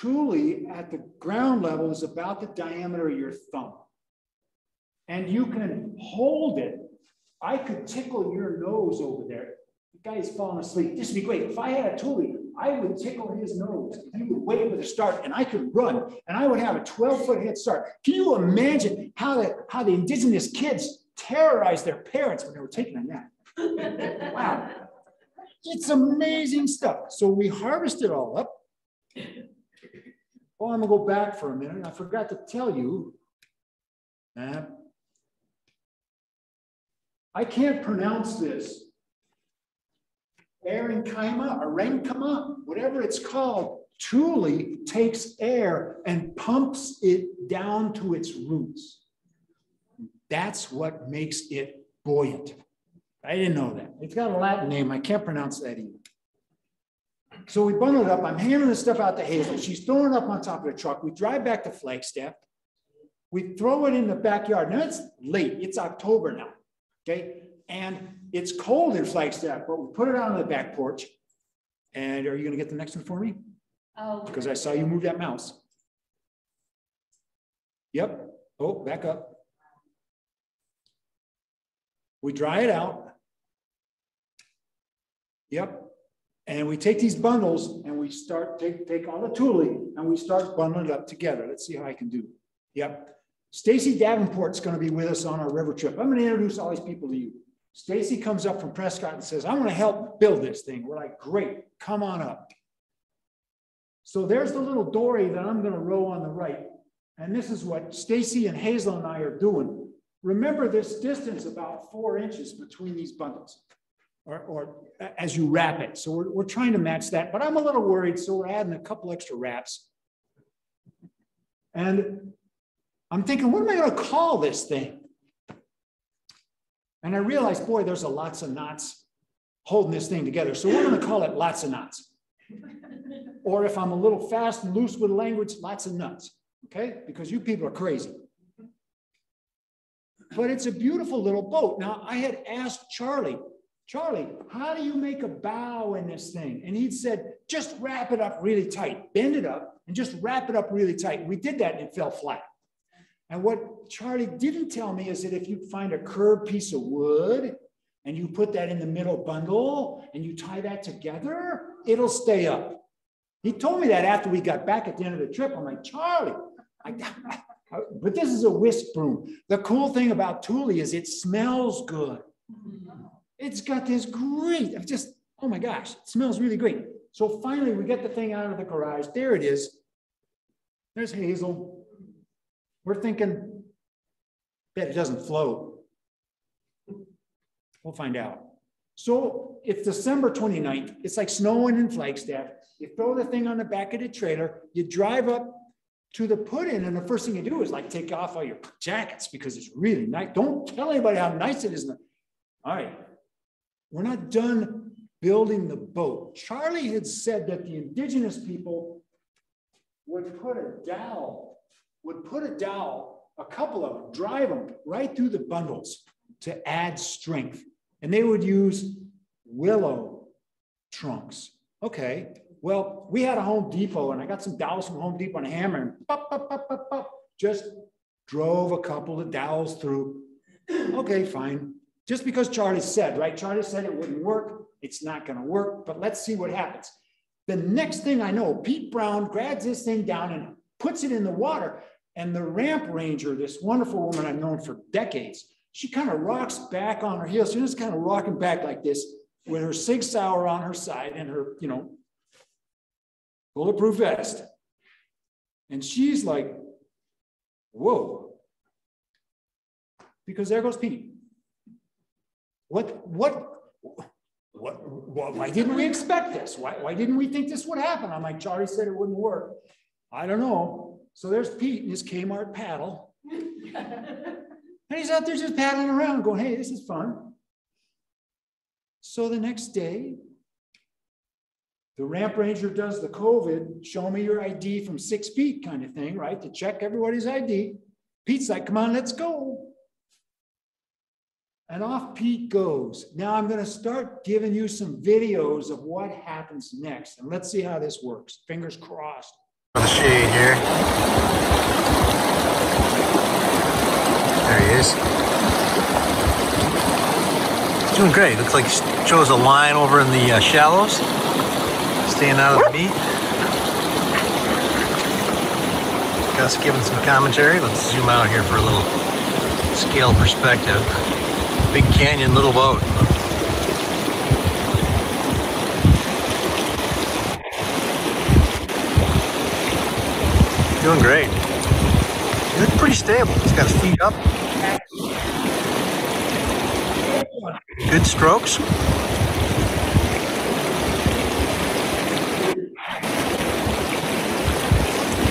tule at the ground level is about the diameter of your thumb. And you can hold it. I could tickle your nose over there. The guy's falling asleep. This would be great. If I had a Tule, I would tickle his nose. He would wait for the start and I could run and I would have a 12 foot head start. Can you imagine how the, how the indigenous kids terrorized their parents when they were taking a nap? Wow. It's amazing stuff. So we harvest it all up. Oh, I'm gonna go back for a minute. I forgot to tell you. I can't pronounce this. Aerenchyma, Aerenchyma, whatever it's called, tule takes air and pumps it down to its roots. That's what makes it buoyant. I didn't know that. It's got a Latin name. I can't pronounce that either. So we bundle it up. I'm handing the stuff out to Hazel. She's throwing it up on top of the truck. We drive back to Flagstaff. We throw it in the backyard. Now it's late. It's October now. Okay. And it's cold in Flagstaff, but we put it out on the back porch. And are you going to get the next one for me? Oh. Because I saw you move that mouse. Yep. Oh, back up. We dry it out. Yep. And we take these bundles and we start, take, take all the tooling and we start bundling it up together. Let's see how I can do. Yep. Stacy Davenport's going to be with us on our river trip. I'm going to introduce all these people to you. Stacy comes up from Prescott and says, I want to help build this thing. We're like, great, come on up. So there's the little dory that I'm going to row on the right. And this is what Stacy and Hazel and I are doing. Remember this distance about four inches between these bundles or, or as you wrap it. So we're, we're trying to match that, but I'm a little worried. So we're adding a couple extra wraps. And I'm thinking, what am I going to call this thing? And I realized, boy, there's a lots of knots holding this thing together. So we're going to call it lots of knots. or if I'm a little fast and loose with language, lots of nuts. Okay? Because you people are crazy. But it's a beautiful little boat. Now, I had asked Charlie, Charlie, how do you make a bow in this thing? And he'd said, just wrap it up really tight, bend it up and just wrap it up really tight. We did that and it fell flat. And what Charlie didn't tell me is that if you find a curved piece of wood and you put that in the middle bundle and you tie that together, it'll stay up. He told me that after we got back at the end of the trip. I'm like, Charlie, I, but this is a whisk broom. The cool thing about Tule is it smells good. It's got this great, I've just, oh my gosh, it smells really great. So finally, we get the thing out of the garage. There it is. There's Hazel. We're thinking, bet it doesn't float. We'll find out. So it's December 29th. It's like snowing in Flagstaff. You throw the thing on the back of the trailer, you drive up to the put in, and the first thing you do is like take off all your jackets because it's really nice. Don't tell anybody how nice it is. All right, we're not done building the boat. Charlie had said that the indigenous people would put a dowel, would put a dowel, a couple of them, drive them right through the bundles to add strength. And they would use willow trunks. Okay, well, we had a Home Depot and I got some dowels from Home Depot and a hammer and pop, pop, pop, pop, pop, just drove a couple of dowels through. Okay, fine. Just because Charlie said, right? Charlie said it wouldn't work. It's not going to work, but let's see what happens. The next thing I know, Pete Brown grabs this thing down and puts it in the water. And the ramp ranger, this wonderful woman I've known for decades, she kind of rocks back on her heels. She's just kind of rocking back like this with her Sig Sauer on her side and her, you know, bulletproof vest. And she's like, whoa. Because there goes Pete. What, what, what, what, why didn't we expect this? Why, why didn't we think this would happen? I'm like, Charlie said it wouldn't work. I don't know. So there's Pete in his Kmart paddle. and he's out there just paddling around going, hey, this is fun. So the next day, the ramp ranger does the COVID, show me your ID from six feet kind of thing, right? To check everybody's ID. Pete's like, come on, let's go. And off Pete goes. Now I'm going to start giving you some videos of what happens next. And let's see how this works. Fingers crossed. The shade here. There he is. He's doing great. Looks like he chose a line over in the uh, shallows, staying out of the meat. Gus giving some commentary. Let's zoom out here for a little scale perspective. Big canyon, little boat. Doing great. He looks pretty stable. He's got his feet up. Good strokes.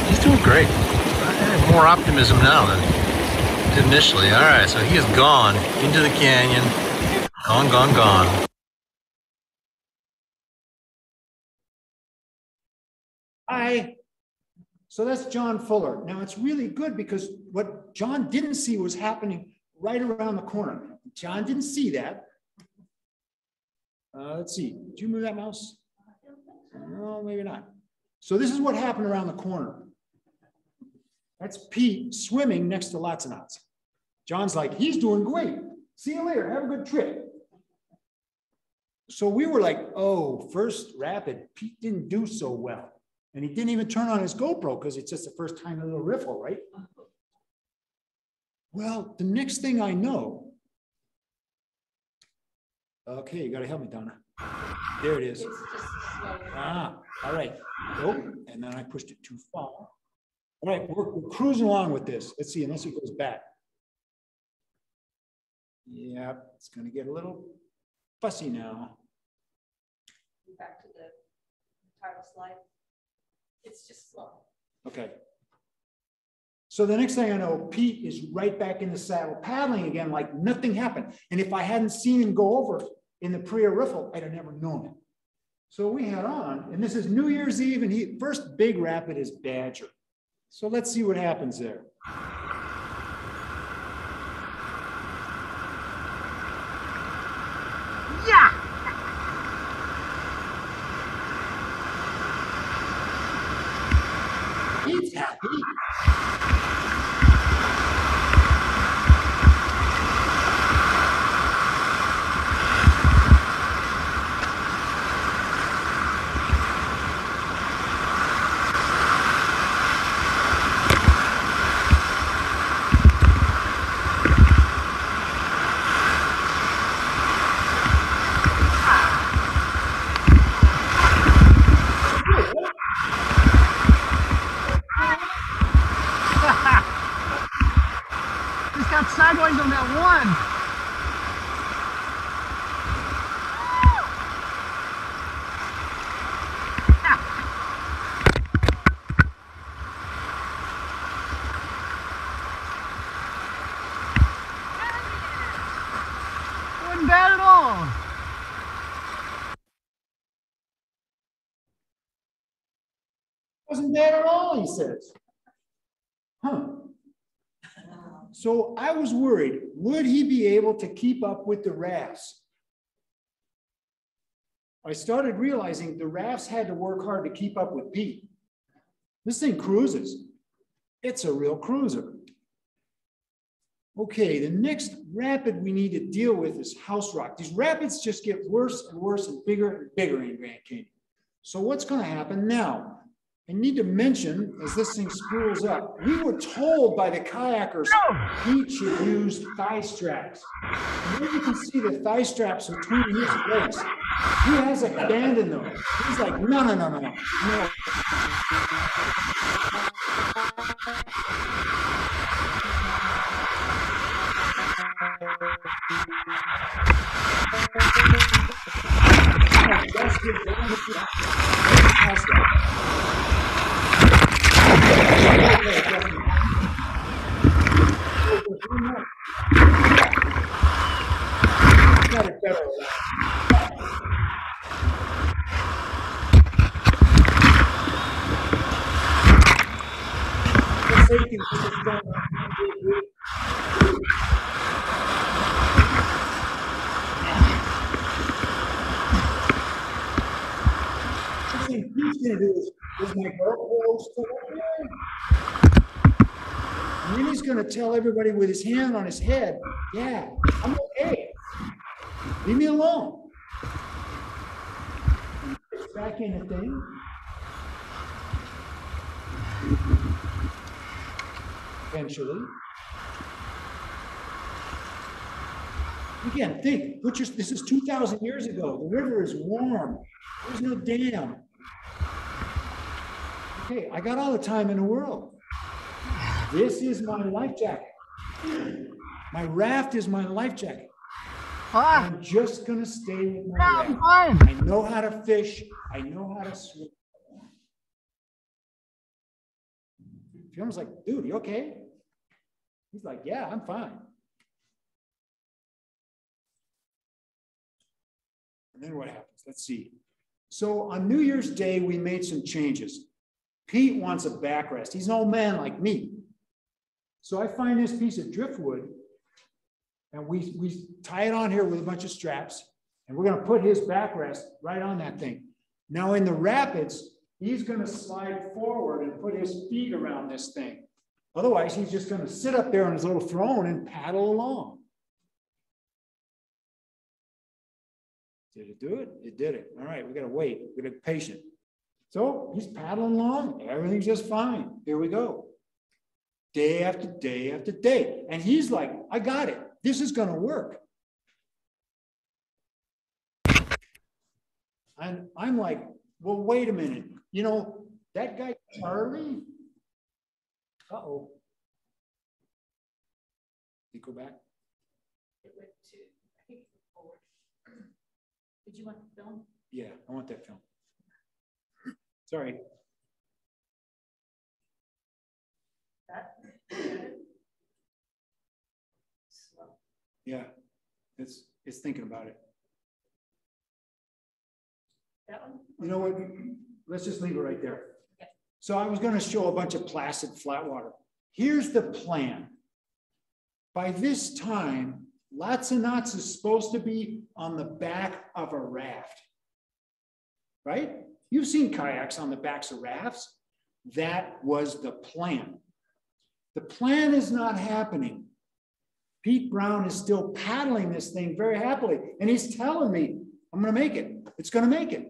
He's doing great. I have more optimism now than initially. All right, so he is gone into the canyon. Gone, gone, gone. Hi. So that's John Fuller. Now it's really good because what John didn't see was happening right around the corner. John didn't see that. Uh, let's see. Did you move that mouse? No, maybe not. So this is what happened around the corner. That's Pete swimming next to lots and lots. John's like, he's doing great. See you later. Have a good trip. So we were like, oh, first rapid, Pete didn't do so well. And he didn't even turn on his GoPro because it's just the first time a little riffle, right? Well, the next thing I know, okay, you got to help me, Donna. There it is. It's just slow. Ah, all right. Nope. And then I pushed it too far. All right, we're, we're cruising along with this. Let's see, unless it goes back. Yep, it's going to get a little fussy now. Back to the title slide. It's just slow. Okay. So the next thing I know, Pete is right back in the saddle paddling again like nothing happened. And if I hadn't seen him go over in the pre riffle, I'd have never known it. So we head on, and this is New Year's Eve, and he first big rapid is Badger. So let's see what happens there. Yeah. He's happy. Just got sideways on that one. Wasn't bad at all. Wasn't bad at all, he says. Huh. So I was worried, would he be able to keep up with the rafts? I started realizing the rafts had to work hard to keep up with Pete. This thing cruises. It's a real cruiser. Okay, the next rapid we need to deal with is House Rock. These rapids just get worse and worse and bigger and bigger in Grand Canyon. So what's going to happen now? I need to mention, as this thing spools up, we were told by the kayakers Pete should use thigh straps. And Here you can see the thigh straps between his legs. He has abandoned them. He's like, no, no, no, no, no. no. Thing gonna do is Is my GoPro still? And then he's gonna tell everybody with his hand on his head, yeah, I'm okay. Leave me alone. It's Back in the thing. Eventually. Again, think, put your, this is two thousand years ago. The river is warm. There's no dam. Okay, I got all the time in the world. This is my life jacket. My raft is my life jacket. Ah, I'm just gonna stay with my I'm raft. fine. I know how to fish. I know how to swim. Fiona's like, dude, you okay? He's like, yeah, I'm fine. And then what happens? Let's see. So on New Year's Day, we made some changes. Pete wants a backrest. He's an old man like me. So I find this piece of driftwood and we, we tie it on here with a bunch of straps and we're gonna put his backrest right on that thing. Now in the rapids, he's gonna slide forward and put his feet around this thing. Otherwise, he's just gonna sit up there on his little throne and paddle along. Did it do it? It did it. All right, we gotta wait. We gotta be patient. So he's paddling along. Everything's just fine. Here we go. Day after day after day. And he's like, I got it. This is gonna work. And I'm like, well, wait a minute. You know, that guy Charlie? Uh-oh. Did he go back? It went to, I think forward. Did you want the film? Yeah, I want that film. Sorry. Yeah, it's, it's thinking about it. That one? You know what? Let's just leave it right there. Okay. So I was gonna show a bunch of placid flat water. Here's the plan. By this time, lots and knots is supposed to be on the back of a raft. Right? You've seen kayaks on the backs of rafts. That was the plan. The plan is not happening. Pete Brown is still paddling this thing very happily, and he's telling me, I'm gonna make it. It's gonna make it.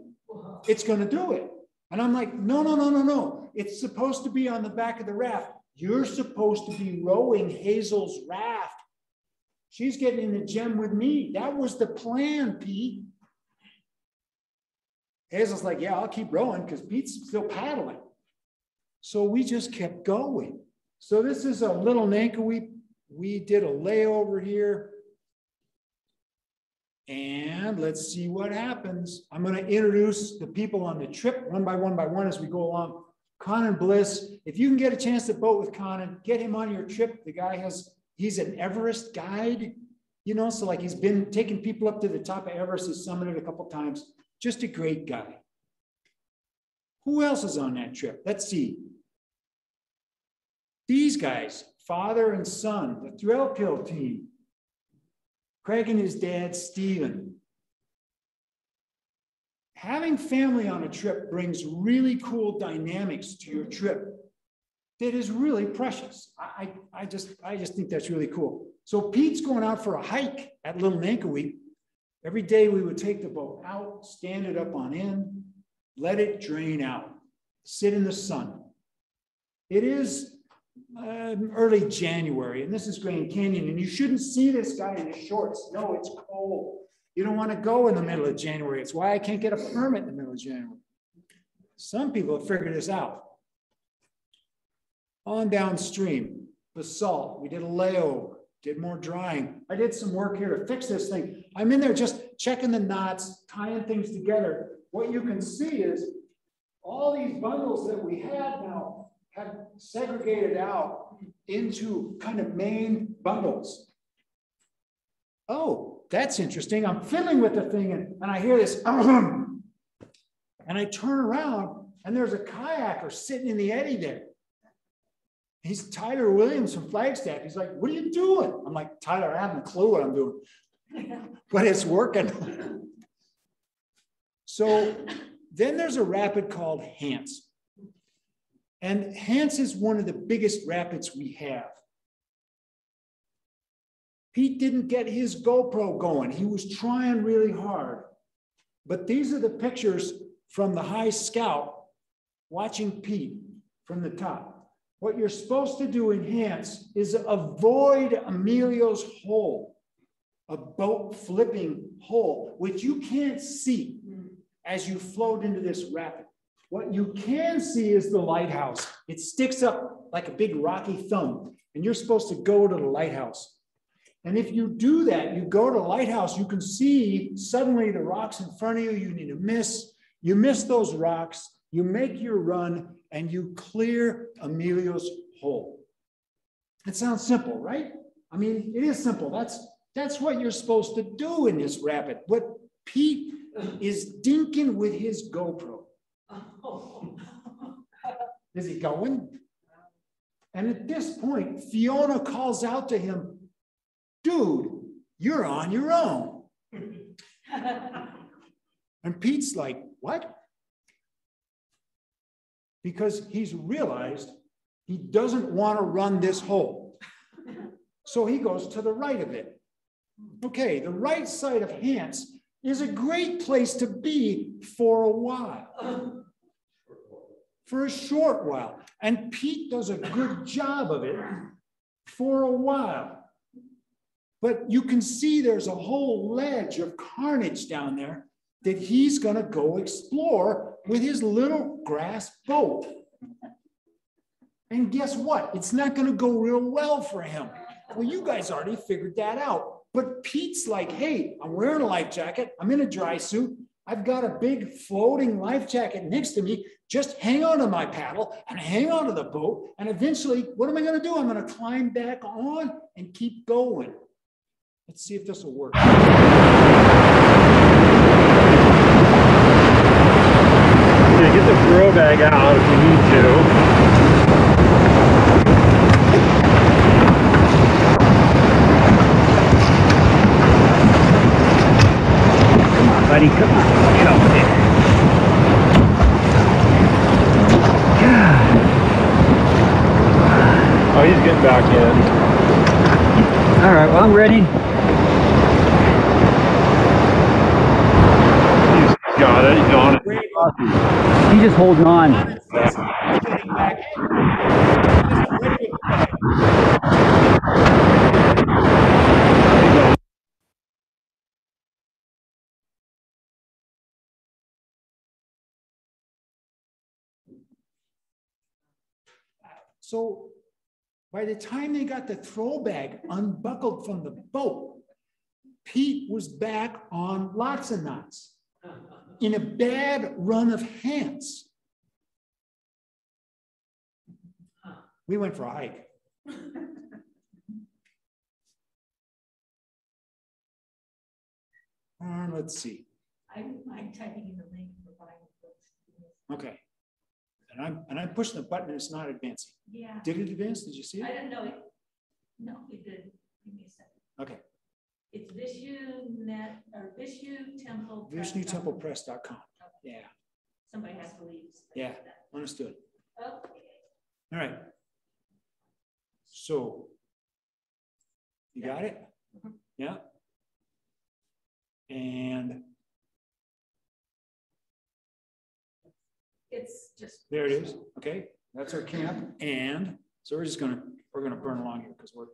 It's gonna do it. And I'm like, no, no, no, no, no. It's supposed to be on the back of the raft. You're supposed to be rowing Hazel's raft. She's getting in the gym with me. That was the plan, Pete. Hazel's like, yeah, I'll keep rowing because Pete's still paddling. So we just kept going. So this is a little Nankoweap. We did a layover here. And let's see what happens. I'm going to introduce the people on the trip one by one by one as we go along. Conan Bliss, if you can get a chance to boat with Conan, get him on your trip. The guy has, he's an Everest guide, you know, so like he's been taking people up to the top of Everest, he's summited a couple times. Just a great guy. Who else is on that trip? Let's see. These guys, father and son, the Thrill Kill team. Craig and his dad, Steven. Having family on a trip brings really cool dynamics to your trip that is really precious. I, I, just, I just think that's really cool. So Pete's going out for a hike at Little Nankoweap. Every day we would take the boat out, stand it up on end, let it drain out, sit in the sun. It is um, early January, and this is Grand Canyon, and you shouldn't see this guy in his shorts. No, it's cold. You don't want to go in the middle of January. It's why I can't get a permit in the middle of January. Some people have figured this out. On downstream, basalt, we did a layover, did more drying. I did some work here to fix this thing. I'm in there just checking the knots, tying things together. What you can see is all these bundles that we had now have segregated out into kind of main bundles. Oh, that's interesting. I'm fiddling with the thing and, and I hear this, and I turn around and there's a kayaker sitting in the eddy there. He's Tyler Williams from Flagstaff. He's like, what are you doing? I'm like, Tyler, I haven't a clue what I'm doing, but it's working. so then there's a rapid called Hance. And Hance is one of the biggest rapids we have. Pete didn't get his GoPro going. He was trying really hard. But these are the pictures from the high scout watching Pete from the top. What you're supposed to do in Hance is avoid Emilio's hole, a boat flipping hole, which you can't see as you float into this rapid. What you can see is the lighthouse. It sticks up like a big rocky thumb, and you're supposed to go to the lighthouse. And if you do that, you go to lighthouse, you can see suddenly the rocks in front of you, you need to miss. You miss those rocks, you make your run, and you clear Emilio's hole. It sounds simple, right? I mean, it is simple. That's that's what you're supposed to do in this rapid. What Pete is dinking with his GoPro. Is he going? And at this point, Fiona calls out to him, dude, you're on your own. And Pete's like, what? Because he's realized he doesn't want to run this hole. So he goes to the right of it. Okay, the right side of Hance is a great place to be for a while, for a short while. And Pete does a good job of it for a while. But you can see there's a whole ledge of carnage down there that he's going to go explore with his little grass boat. And guess what? It's not going to go real well for him. Well, you guys already figured that out. But Pete's like, hey, I'm wearing a life jacket. I'm in a dry suit. I've got a big floating life jacket next to me. Just hang on to my paddle and hang on to the boat. And eventually, what am I going to do? I'm going to climb back on and keep going. Let's see if this will work. Yeah, get the throw bag out if you need to. Come on, buddy, come on, get over there. Oh, he's getting back in. All right, well, I'm ready. He's got it, he's on it. He's just holding on. So by the time they got the throw bag unbuckled from the boat, Pete was back on lots of knots in a bad run of Hance. We went for a hike. Uh, let's see. I'm, I'm typing in the link for buying books. Okay. And I'm and I'm pushing the button and it's not advancing. Yeah, Did it advance? Did you see it? I didn't know it. No, it didn't. Give me a second. Okay. It's Vishu net, or Vishnu Temple. VishnuTemplePress.com. Yeah, Somebody has to leave. Yeah. understood. Okay. All right. So. You got it? Mhm. Yeah. And It's just. there it is. Okay, that's our camp. And so we're just gonna, we're gonna burn along here because we're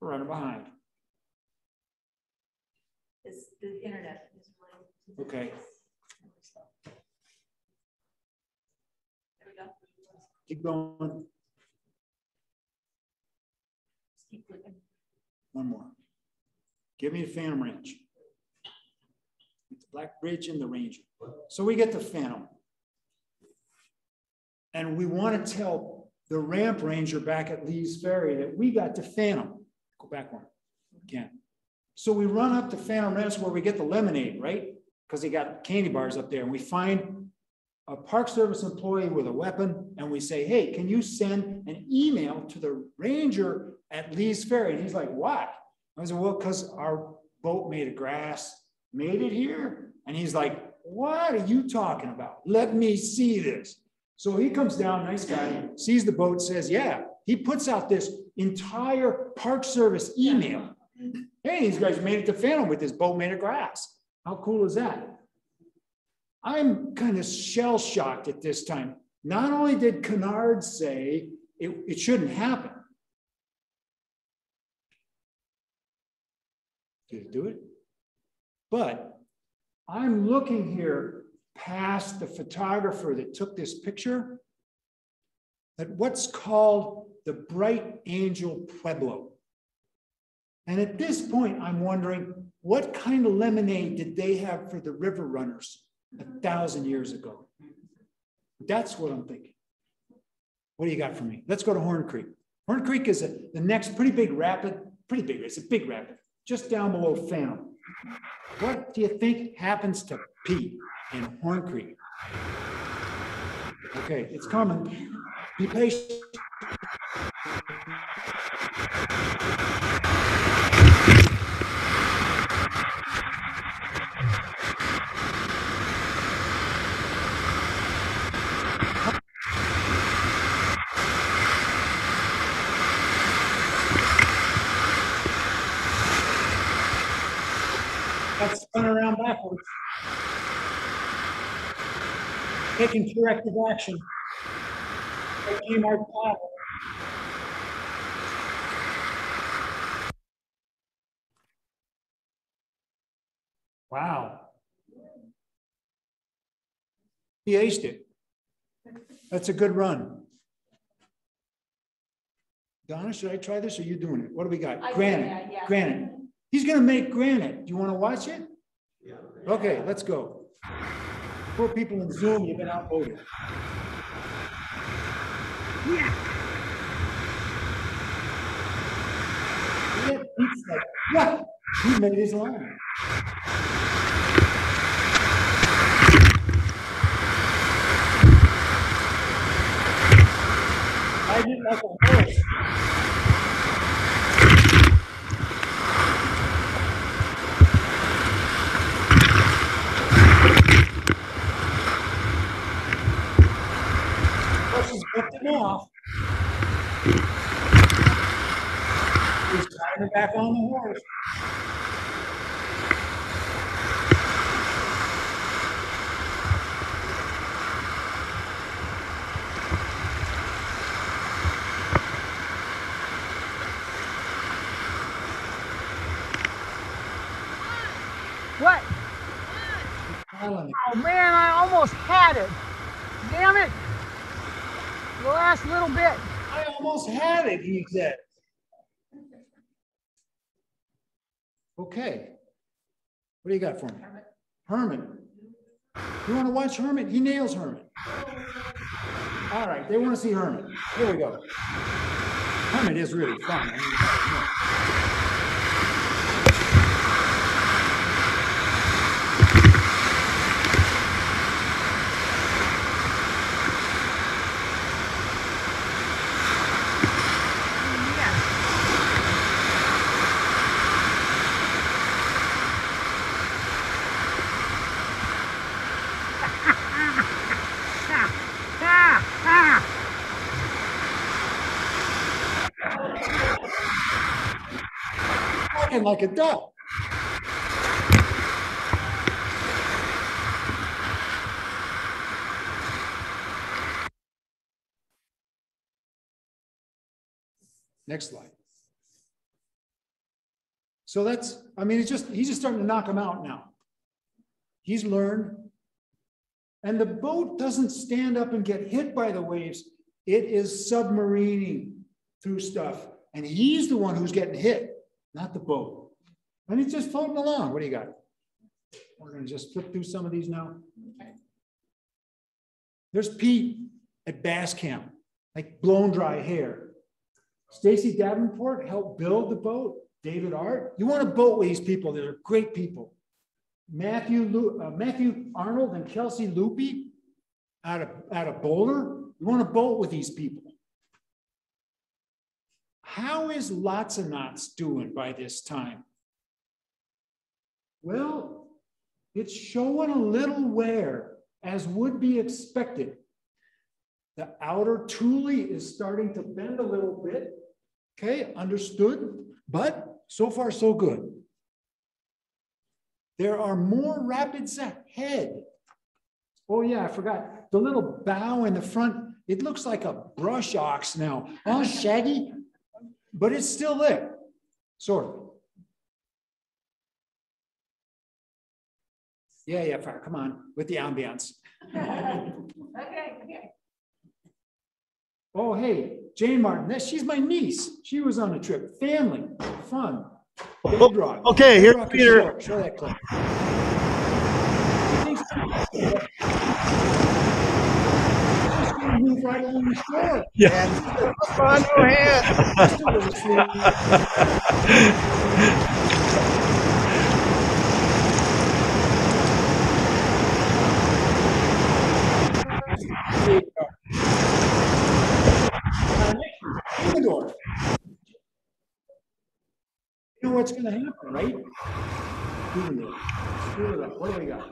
we're running behind. It's, the internet is really. Okay. There we go. Keep going. Just keep clicking. One more. Give me the Phantom Ranch. The Black Bridge and the Ranger. So we get the Phantom. And we want to tell the ramp ranger back at Lee's Ferry that we got the Phantom. Go back one. Again. So we run up to Phantom Ranch where we get the lemonade, right? Because they got candy bars up there and we find a Park Service employee with a weapon and we say, hey, can you send an email to the ranger at Lee's Ferry? And he's like, why? I said, well, because our boat made of grass made it here. And he's like, what are you talking about? Let me see this. So he comes down, nice guy, sees the boat, says, yeah, he puts out this entire Park Service email. Hey, these guys made it to Phantom with this boat made of grass. How cool is that? I'm kind of shell shocked at this time. Not only did Kennard say it, it shouldn't happen. Did it do it? But I'm looking here past the photographer that took this picture at what's called the Bright Angel Pueblo. And at this point, I'm wondering what kind of lemonade did they have for the river runners a thousand years ago? That's what I'm thinking. What do you got for me? Let's go to Horn Creek. Horn Creek is a, the next pretty big rapid, pretty big, it's a big rapid, just down below Phantom. What do you think happens to Pete in Horn Creek? Okay, it's coming. Be patient. That's spun around backwards. Taking corrective action. That came our. Wow. He aced it. That's a good run. Donna, should I try this or are you doing it? What do we got? I Granite, that, yeah. granite. He's gonna make granite. Do you wanna watch it? Yeah. Okay, let's go. Poor people in Zoom, you've been outvoted. Yeah. Yeah, Pete's like, what? He made his line. I did like a horse. Horses whipped him off. Back on the horse. What? Oh man, I almost had it. Damn it. The last little bit. I almost had it, he said. Okay. What do you got for me? Hermit. You want to watch Hermit? He nails Hermit. All right, they want to see Hermit. Here we go. Herman is really fun. Ah, ah. Talking like a duck. Next slide. So that's, I mean, it's just, he's just starting to knock him out now. He's learned. And the boat doesn't stand up and get hit by the waves. It is submarining through stuff. And he's the one who's getting hit, not the boat. And it's just floating along. What do you got? We're gonna just flip through some of these now. There's Pete at Bass Camp, like blown dry hair. Stacy Davenport helped build the boat. David Art. You want a boat with these people. They're great people. Matthew, uh, Matthew Arnold and Kelsey Loopy out of, out of Boulder. You want a boat with these people. How is Lots of Knots doing by this time? Well, it's showing a little wear as would be expected. The outer tule is starting to bend a little bit. Okay, understood, but so far so good. There are more rapids ahead. Oh yeah, I forgot. The little bow in the front, it looks like a brush ox now. All shaggy, but it's still there, sort of. Yeah, yeah, fire, come on, with the ambiance. Okay, okay. Oh, hey, Jane Martin, that, she's my niece. She was on a trip, family, fun. Big oh, rock. Okay, Big here's Peter. short. Show that clip. Move right along the shore. Yeah. On your hand. Still was asleep. There you go. Uh, next, Humidor. You know what's gonna happen, right? Humidor. Screw it up. What do we got?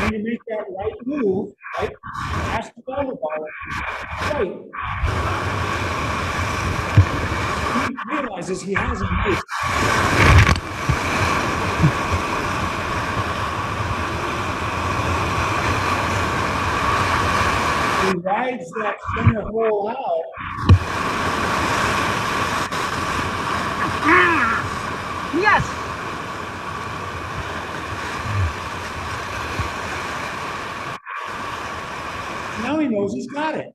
When you make that right move, right? Ask the volleyball, right? He realizes he hasn't made. He rides that center hole out. Yes. Now he knows he's got it.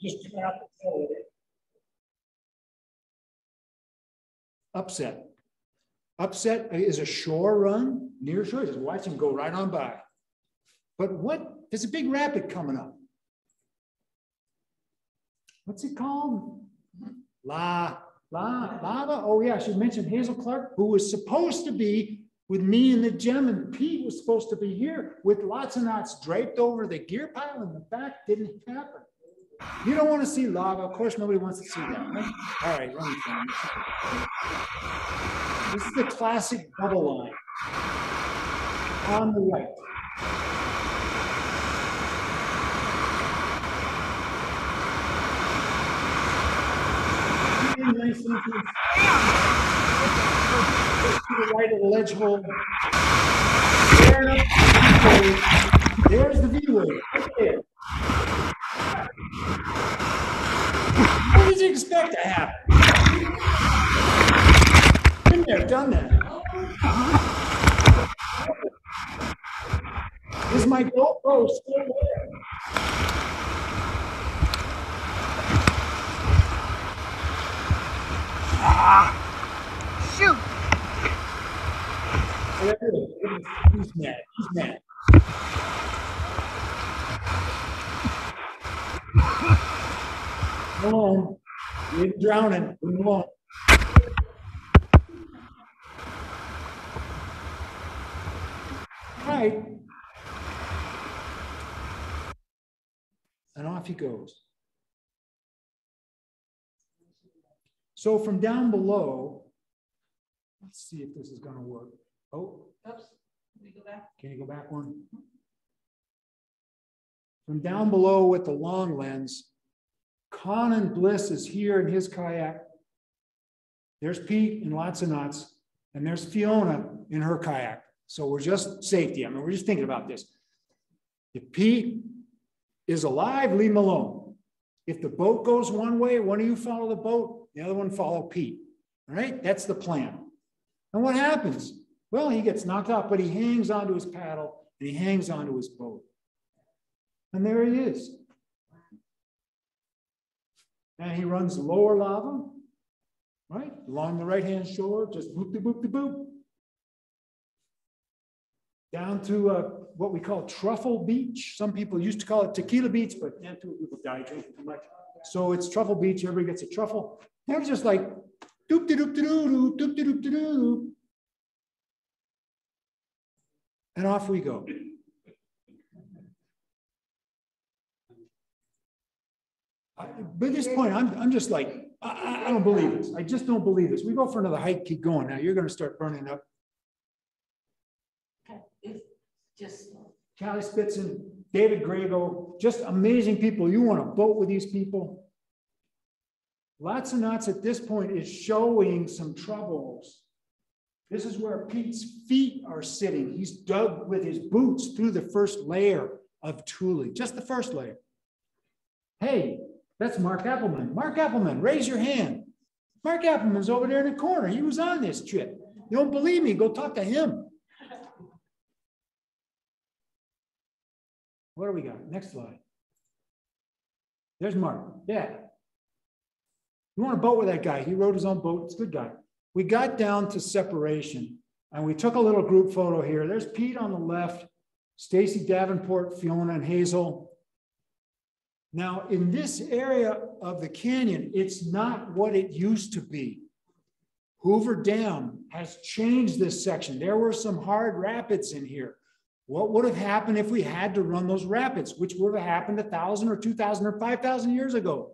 Just try out the tail with it. Upset. Upset is a shore run, near shore, just watch him go right on by. But what, there's a big rapid coming up. What's it called? La, La, Lava, oh yeah, I should mention Hazel Clark, who was supposed to be with me and the gem, and Pete was supposed to be here with lots of knots draped over the gear pile in the back, didn't happen. You don't want to see lava, of course, nobody wants to see that, right? All right, run from. This is the classic bubble line. On the right. To the right of the ledge hole. There. There's the V wave, right there. What did you expect to happen? Been there, done that. Is my GoPro still there? Ah! Shoot. Whatever it is, He's mad, he's mad. Come on, you're drowning, come on. Right. And off he goes. So from down below, let's see if this is gonna work. Oh, Oops, can we go back? can you go back one? Mm-hmm. From down below with the long lens, Conan Bliss is here in his kayak. There's Pete in lots of knots, and there's Fiona in her kayak. So we're just safety. I mean, we're just thinking about this. If Pete is alive, leave him alone. If the boat goes one way, one of you follow the boat, the other one follow Pete. All right, that's the plan. And what happens? Well, he gets knocked out, but he hangs onto his paddle and he hangs onto his boat. And there he is. And he runs lower lava, right, along the right-hand shore, just boop de boop de boop. Down to uh, what we call Truffle Beach. Some people used to call it Tequila Beach, but then two people died drinking too much. So it's Truffle Beach. Everybody gets a truffle. They're just like doop de doop de doo doop de doop de doo. And off we go. I- By this point, I'm, I'm just like, I, I, don't believe this. I just don't believe this. We go for another hike, keep going. Now you're gonna start burning up. It's just, Callie Spitzen, David Grego, just amazing people. You want to boat with these people? Lots and lots at this point is showing some troubles. This is where Pete's feet are sitting. He's dug with his boots through the first layer of Tule, just the first layer. Hey, that's Mark Appleman. Mark Appleman, raise your hand. Mark Appleman's over there in the corner. He was on this trip. You don't believe me? Go talk to him. What do we got? Next slide. There's Mark. Yeah. You want to boat with that guy? He rode his own boat. It's a good guy. We got down to separation and we took a little group photo here. There's Pete on the left, Stacy Davenport, Fiona, and Hazel. Now, in this area of the canyon, it's not what it used to be. Hoover Dam has changed this section. There were some hard rapids in here. What would have happened if we had to run those rapids, which would have happened a thousand or two thousand or five thousand years ago?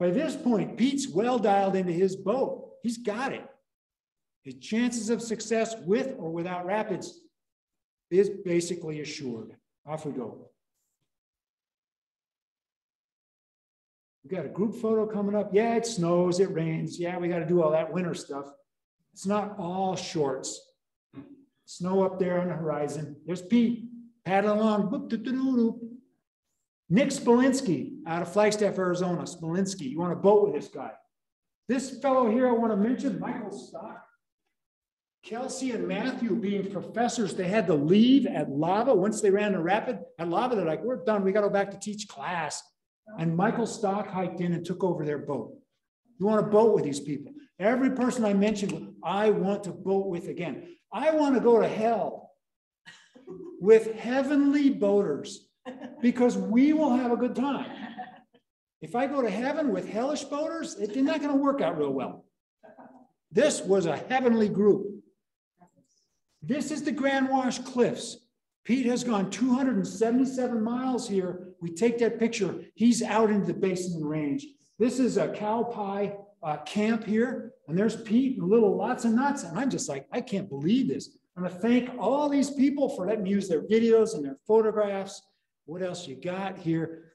By this point, Pete's well dialed into his boat. He's got it. His chances of success with or without rapids is basically assured. Off we go. We got a group photo coming up. Yeah, it snows, it rains. Yeah, we got to do all that winter stuff. It's not all shorts. Snow up there on the horizon. There's Pete paddling along. Nick Spolinski out of Flagstaff, Arizona. Spolinski, you want to boat with this guy? This fellow here I want to mention, Michael Stock. Kelsey and Matthew being professors, they had to leave at Lava once they ran the rapid. At Lava, they're like, we're done. We got to go back to teach class. And Michael Stock hiked in and took over their boat. You want to boat with these people. Every person I mentioned, I want to boat with again. I want to go to hell with heavenly boaters because we will have a good time. If I go to heaven with hellish boaters, it's not going to work out real well. This was a heavenly group. This is the Grand Wash Cliffs. Pete has gone 277 miles here. We take that picture. He's out into the basin range. This is a cow pie uh, camp here, and there's Pete and little lots of knots. And I'm just like, I can't believe this. I'm gonna thank all these people for letting me use their videos and their photographs. What else you got here?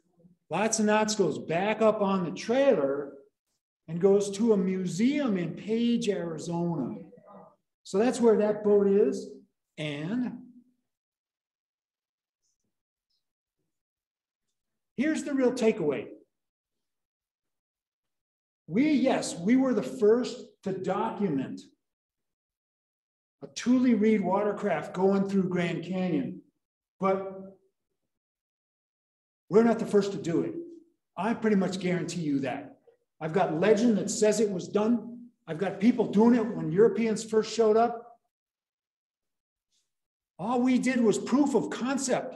Lots of Knots goes back up on the trailer and goes to a museum in Page, Arizona. So that's where that boat is. And here's the real takeaway. We, yes, we were the first to document a Tule Reed watercraft going through Grand Canyon, but we're not the first to do it. I pretty much guarantee you that. I've got legend that says it was done. I've got people doing it when Europeans first showed up. All we did was proof of concept,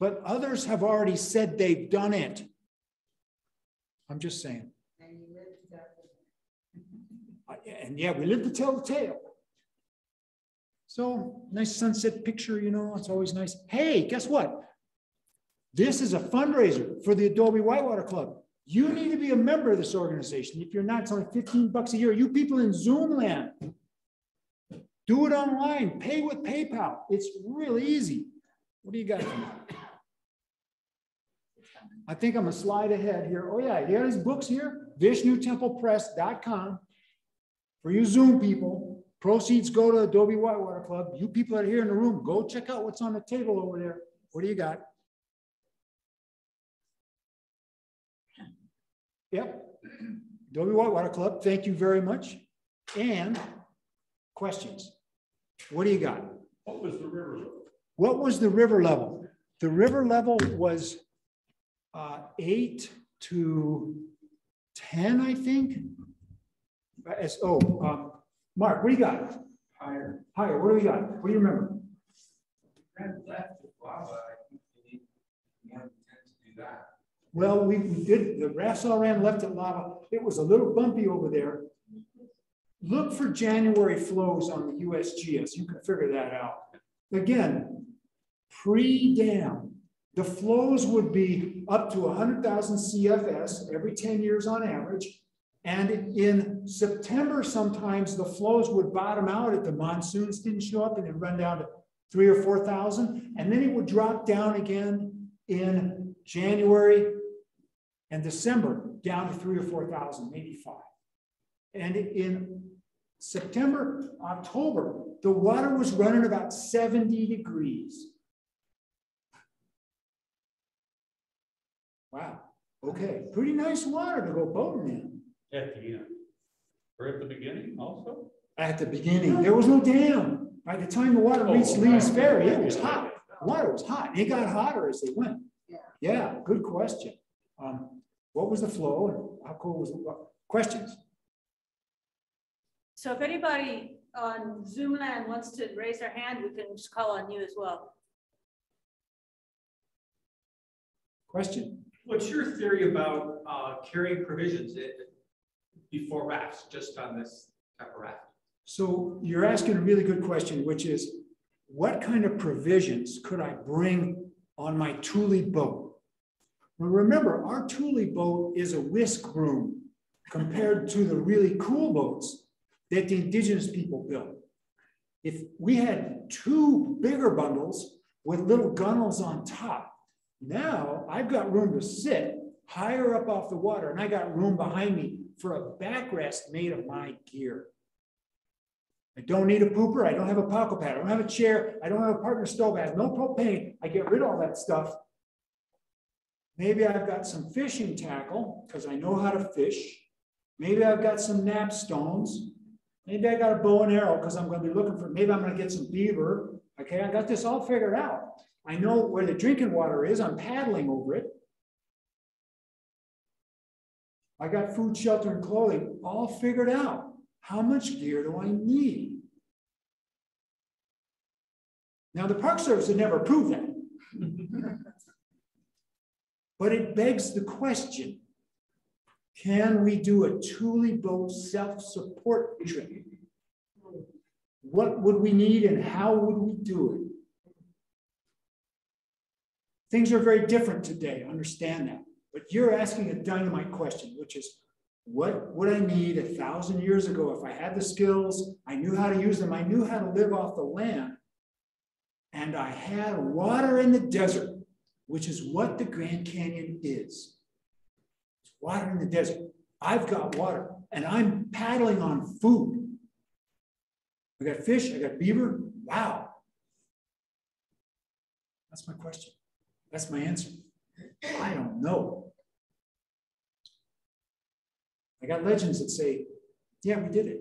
but others have already said they've done it. I'm just saying. I- uh, And yeah, we live to tell the tale. So nice sunset picture, you know, it's always nice. Hey, guess what? This is a fundraiser for the Adobe Whitewater Club. You need to be a member of this organization. If you're not, it's only 15 bucks a year. You people in Zoom land, do it online, pay with PayPal. It's really easy. What do you got? I think I'm gonna slide ahead here. Oh yeah, you got his books here, vishnutemplepress.com. For you Zoom people, proceeds go to Adobe Whitewater Club. You people that are here in the room, go check out what's on the table over there. What do you got? Yep. Adobe Whitewater Club, thank you very much. And questions? What do you got? What was the river? level? What was the river level? The river level was uh, eight to 10, I think. Uh, As, oh, um, Mark, what do you got? Higher. Higher, what do we got? What do you remember? Red left with lava, I think we need, we have intent to do that. Well, we, we did, the rafts all ran left at lava. It was a little bumpy over there. Look for January flows on the USGS. You can figure that out. again, pre-dam, the flows would be up to 100,000 CFS every 10 years on average. And in September, sometimes the flows would bottom out if the monsoons didn't show up and it'd run down to three or 4,000. And then it would drop down again in January and December down to three or 4,000, maybe five. And in September, October, the water was running about 70 degrees. Wow. Okay. Pretty nice water to go boating in. At the end. Or at the beginning also? At the beginning, there was no dam. By the time the water reached Lee's Ferry, it was hot. Water was hot. It got hotter as they went. Yeah. Yeah, good question. Um, what was the flow and how cool was the, water? questions? So if anybody on Zoom land wants to raise their hand, we can just call on you as well. Question? What's your theory about uh, carrying provisions before rafts, just on this type of raft? So you're asking a really good question, which is what kind of provisions could I bring on my Tule boat? Well, remember, our Tule boat is a whisk broom compared to the really cool boats that the indigenous people built. If we had two bigger bundles with little gunnels on top, now I've got room to sit higher up off the water and I got room behind me for a backrest made of my gear. I don't need a pooper. I don't have a pocket pad. I don't have a chair. I don't have a partner stove. I have no propane. I get rid of all that stuff. Maybe I've got some fishing tackle because I know how to fish. Maybe I've got some nap stones. Maybe I got a bow and arrow because I'm going to be looking for, maybe I'm going to get some beaver. Okay, I got this all figured out. I know where the drinking water is. I'm paddling over it. I got food, shelter, and clothing all figured out. How much gear do I need? Now, the Park Service had never proved that. but it begs the question can we do a Tule boat self support trip? What would we need and how would we do it? Things are very different today, understand that. But you're asking a dynamite question, which is what would I need a thousand years ago if I had the skills, I knew how to use them, I knew how to live off the land, and I had water in the desert, which is what the Grand Canyon is. It's water in the desert. I've got water, and I'm paddling on food. I got fish, I got beaver. Wow. That's my question. That's my answer. I don't know. I got legends that say, yeah, we did it.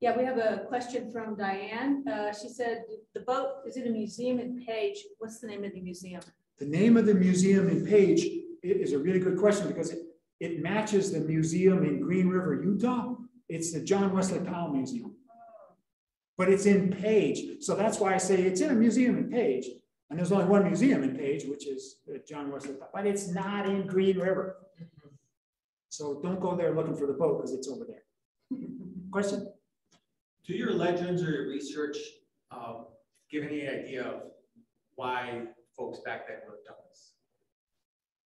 Yeah, we have a question from Diane. Uh, she said, the boat is in a museum in Page. What's the name of the museum? The name of the museum in Page is a really good question because it, it matches the museum in Green River, Utah. It's the John Wesley Powell Museum. But it's in Page. So that's why I say it's in a museum in Page. And there's only one museum in Page, which is John Wesley, but it's not in Green River. So don't go there looking for the boat because it's over there. Question? Do your legends or your research um, give any idea of why folks back then would have done this?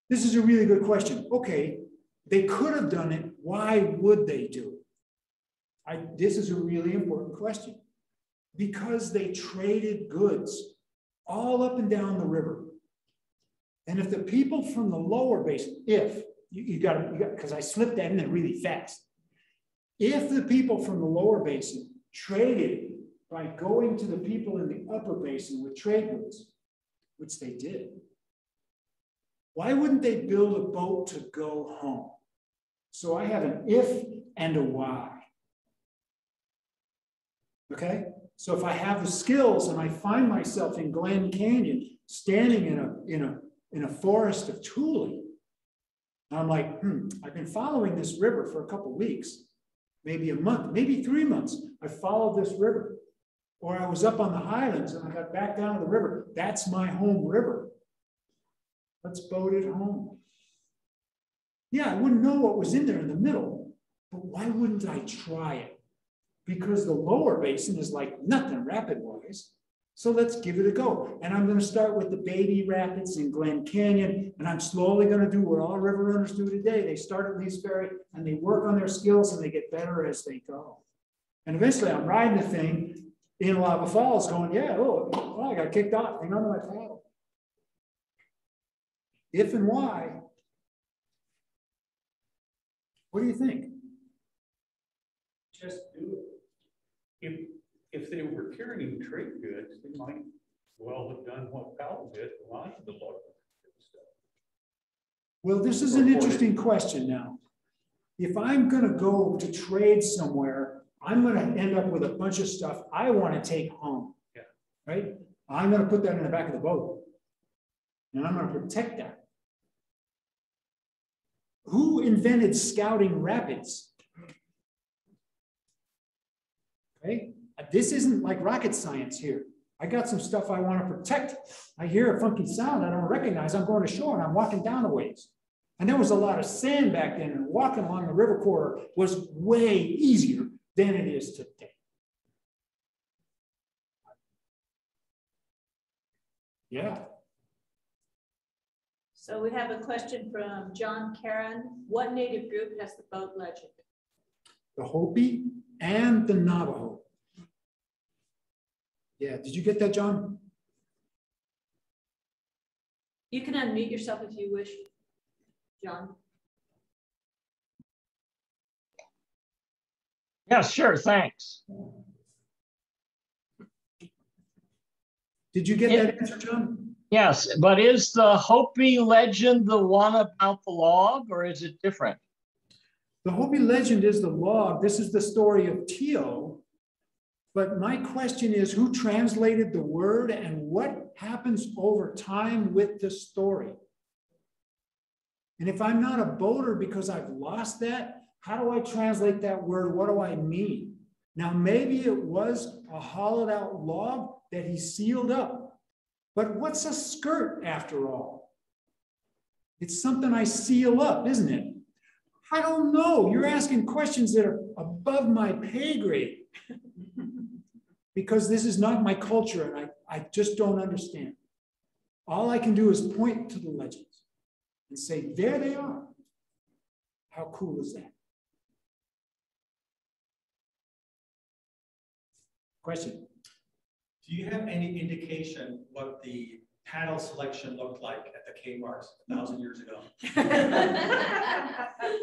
This is a really good question. Okay, they could have done it. Why would they do it? I, this is a really important question. Because they traded goods all up and down the river. And if the people from the lower basin, if you, you got to, because I slipped that in there really fast. If the people from the lower basin traded by going to the people in the upper basin with trade goods, which they did, why wouldn't they build a boat to go home? So I have an if and a why. Okay, so if I have the skills and I find myself in Glen Canyon, standing in a in a in a forest of Tule, and I'm like, hmm, I've been following this river for a couple weeks, maybe a month, maybe three months. I followed this river, or I was up on the highlands and I got back down to the river. That's my home river. Let's boat it home. Yeah, I wouldn't know what was in there in the middle, but why wouldn't I try it? Because the lower basin is like nothing rapid wise. So let's give it a go. And I'm gonna start with the baby rapids in Glen Canyon, and I'm slowly gonna do what all river runners do today. They start at Lee's Ferry and they work on their skills and they get better as they go. And eventually I'm riding the thing in Lava Falls going, yeah, oh, well, I got kicked off, hang on to my paddle. If and why? What do you think? Just do it. If, if they were carrying trade goods, they might well have done what Powell did, of the stuff. Well, this is an interesting question now. If I'm gonna go to trade somewhere, I'm gonna end up with a bunch of stuff I wanna take home. Yeah. Right? I'm gonna put that in the back of the boat. And I'm gonna protect that. Who invented scouting rapids? Okay, uh, this isn't like rocket science here. I got some stuff I want to protect. I hear a funky sound I don't recognize. I'm going to shore and I'm walking down a ways. And there was a lot of sand back then, and walking along the river corridor was way easier than it is today. Yeah. So we have a question from John Karen. What native group has the boat legend? The Hopi and the Navajo. Yeah, did you get that, John? You can unmute yourself if you wish, John. Yeah, sure, thanks. Did you get that answer, John? Yes, but is the Hopi legend the one about the log or is it different? The Hopi legend is the log. This is the story of Tio. But my question is who translated the word and what happens over time with the story? And if I'm not a boater because I've lost that, how do I translate that word? What do I mean? Now, maybe it was a hollowed out log that he sealed up. But what's a skirt after all? It's something I seal up, isn't it? I don't know. You're asking questions that are above my pay grade because this is not my culture and I, I just don't understand. All I can do is point to the legends and say, there they are. How cool is that? Question. Do you have any indication what the paddle selection looked like at the Kmart's a thousand years ago?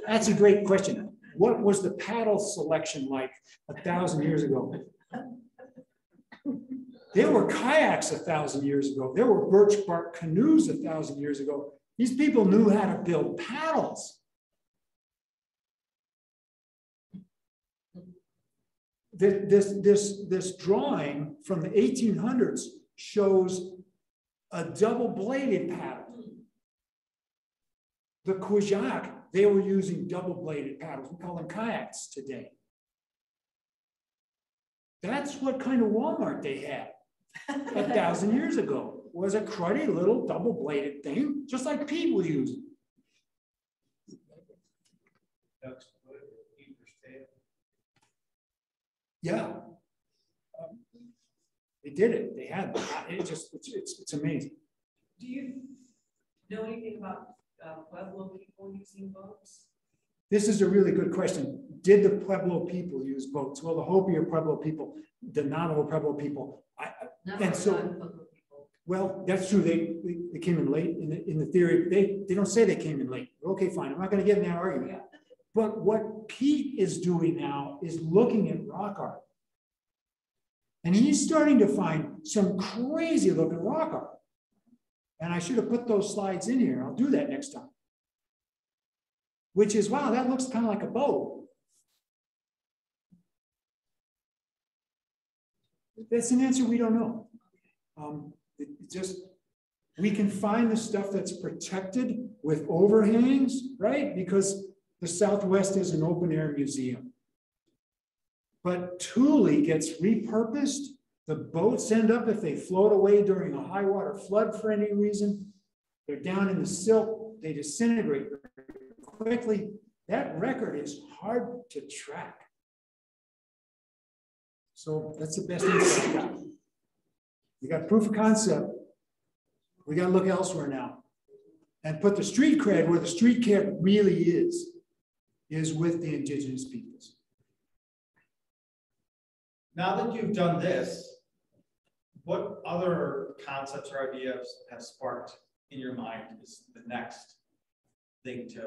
That's a great question. What was the paddle selection like a thousand years ago? There were kayaks a thousand years ago. There were birch bark canoes a thousand years ago. These people knew how to build paddles. This, this, this drawing from the 1800s shows a double bladed paddle. The Kujak, they were using double bladed paddles. We call them kayaks today. That's what kind of Walmart they had a thousand years ago was a cruddy little double bladed thing, just like Pete was using. Yeah. They did it. They had it. Just it's, it's it's amazing. Do you know anything about uh, Pueblo people using boats? This is a really good question. Did the Pueblo people use boats? Well, the Hopi or Pueblo people, the Navajo Pueblo people, I, and so, well, that's true. They, they, they came in late in the, in the theory. They, they don't say they came in late. Okay, fine. I'm not going to get in that argument. Yeah. But what Pete is doing now is looking at rock art. And he's starting to find some crazy looking rock art. And I should have put those slides in here. I'll do that next time. Which is, wow, that looks kind of like a boat. That's an answer we don't know. Um, it, it just, we can find the stuff that's protected with overhangs, right? Because the Southwest is an open air museum. But Tule gets repurposed. The boats end up, if they float away during a high water flood for any reason, they're down in the silt, they disintegrate quickly. That record is hard to track. So that's the best I got. We got proof of concept. We gotta look elsewhere now. And put the street cred where the street cred really is, is with the indigenous peoples. Now that you've done this, what other concepts or ideas have sparked in your mind is the next thing to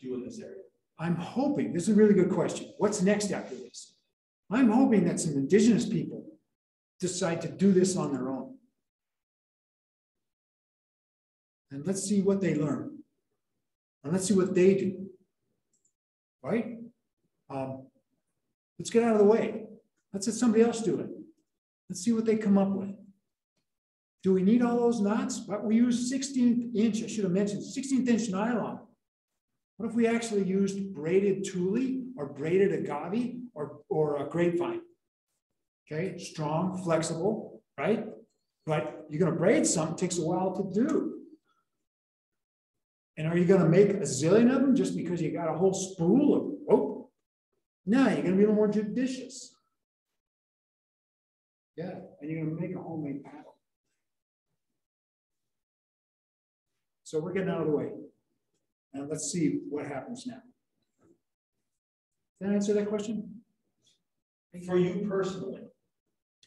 do in this area? I'm hoping, this is a really good question. What's next after this? I'm hoping that some indigenous people decide to do this on their own. And let's see what they learn. And let's see what they do. Right? Um, let's get out of the way. Let's let somebody else do it. Let's see what they come up with. Do we need all those knots? But we use 16th inch, I should have mentioned 16th inch nylon. What if we actually used braided tule or braided agave or, or a grapevine? Okay, strong, flexible, right? But you're gonna braid something, takes a while to do. And are you gonna make a zillion of them just because you got a whole spool of rope? No, you're gonna be a little more judicious. Yeah, and you're gonna make a homemade paddle. So we're getting out of the way. And let's see what happens now. Did I answer that question? For you personally,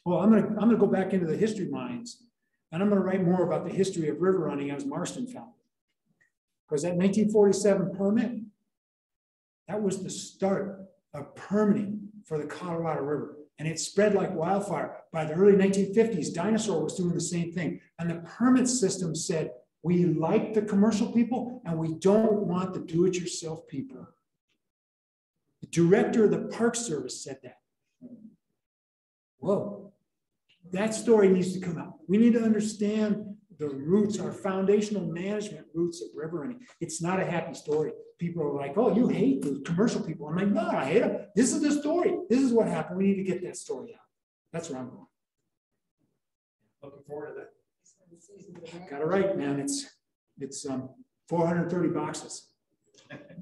Well, I'm gonna, I'm gonna go back into the history mines and I'm gonna write more about the history of river running as Marston found. it. Because that nineteen forty-seven permit, that was the start of permitting for the Colorado River. And it spread like wildfire. By the early nineteen fifties, Dinosaur was doing the same thing. And the permit system said, we like the commercial people and we don't want the do-it-yourself people. The director of the Park Service said that. Whoa, that story needs to come out. We need to understand the roots, our foundational management roots of river running. It's not a happy story. People are like, oh, you hate the commercial people. I'm like, no, I hate them. This is the story. This is what happened. We need to get that story out. That's where I'm going. looking forward to that. Got it right, man. It's, it's, um, four hundred and thirty boxes.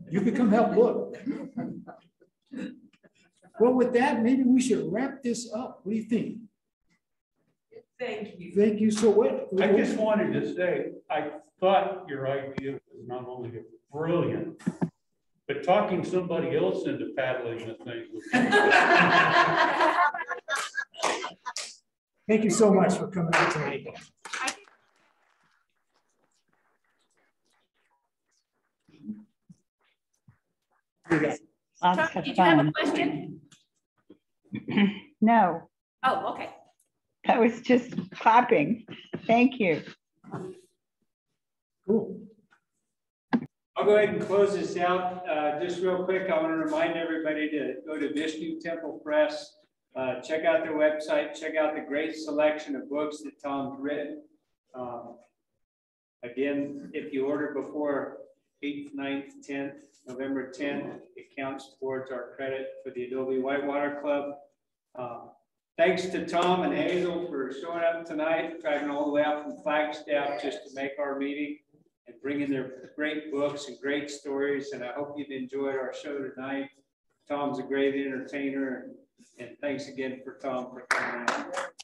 You could come help look. Well, with that, maybe we should wrap this up. What do you think? Thank you. Thank you so much. I just wanted to say, I thought your idea was not only brilliant, but talking somebody else into paddling the thing. Thank you so much for coming out tonight. You got Tom, Did you have a question? No, Oh, okay. I was just clapping. Thank you. Cool. I'll go ahead and close this out. Uh, just real quick, I want to remind everybody to go to Vishnu Temple Press. Uh, check out their website, check out the great selection of books that Tom's written. Um, Again, if you order before eighth, 9th, tenth, November tenth, it counts towards our credit for the Adobe Whitewater Club. Uh, Thanks to Tom and Hazel for showing up tonight, driving all the way out from Flagstaff just to make our meeting and bringing their great books and great stories. And I hope you've enjoyed our show tonight. Tom's a great entertainer and, thanks again for Tom for coming out.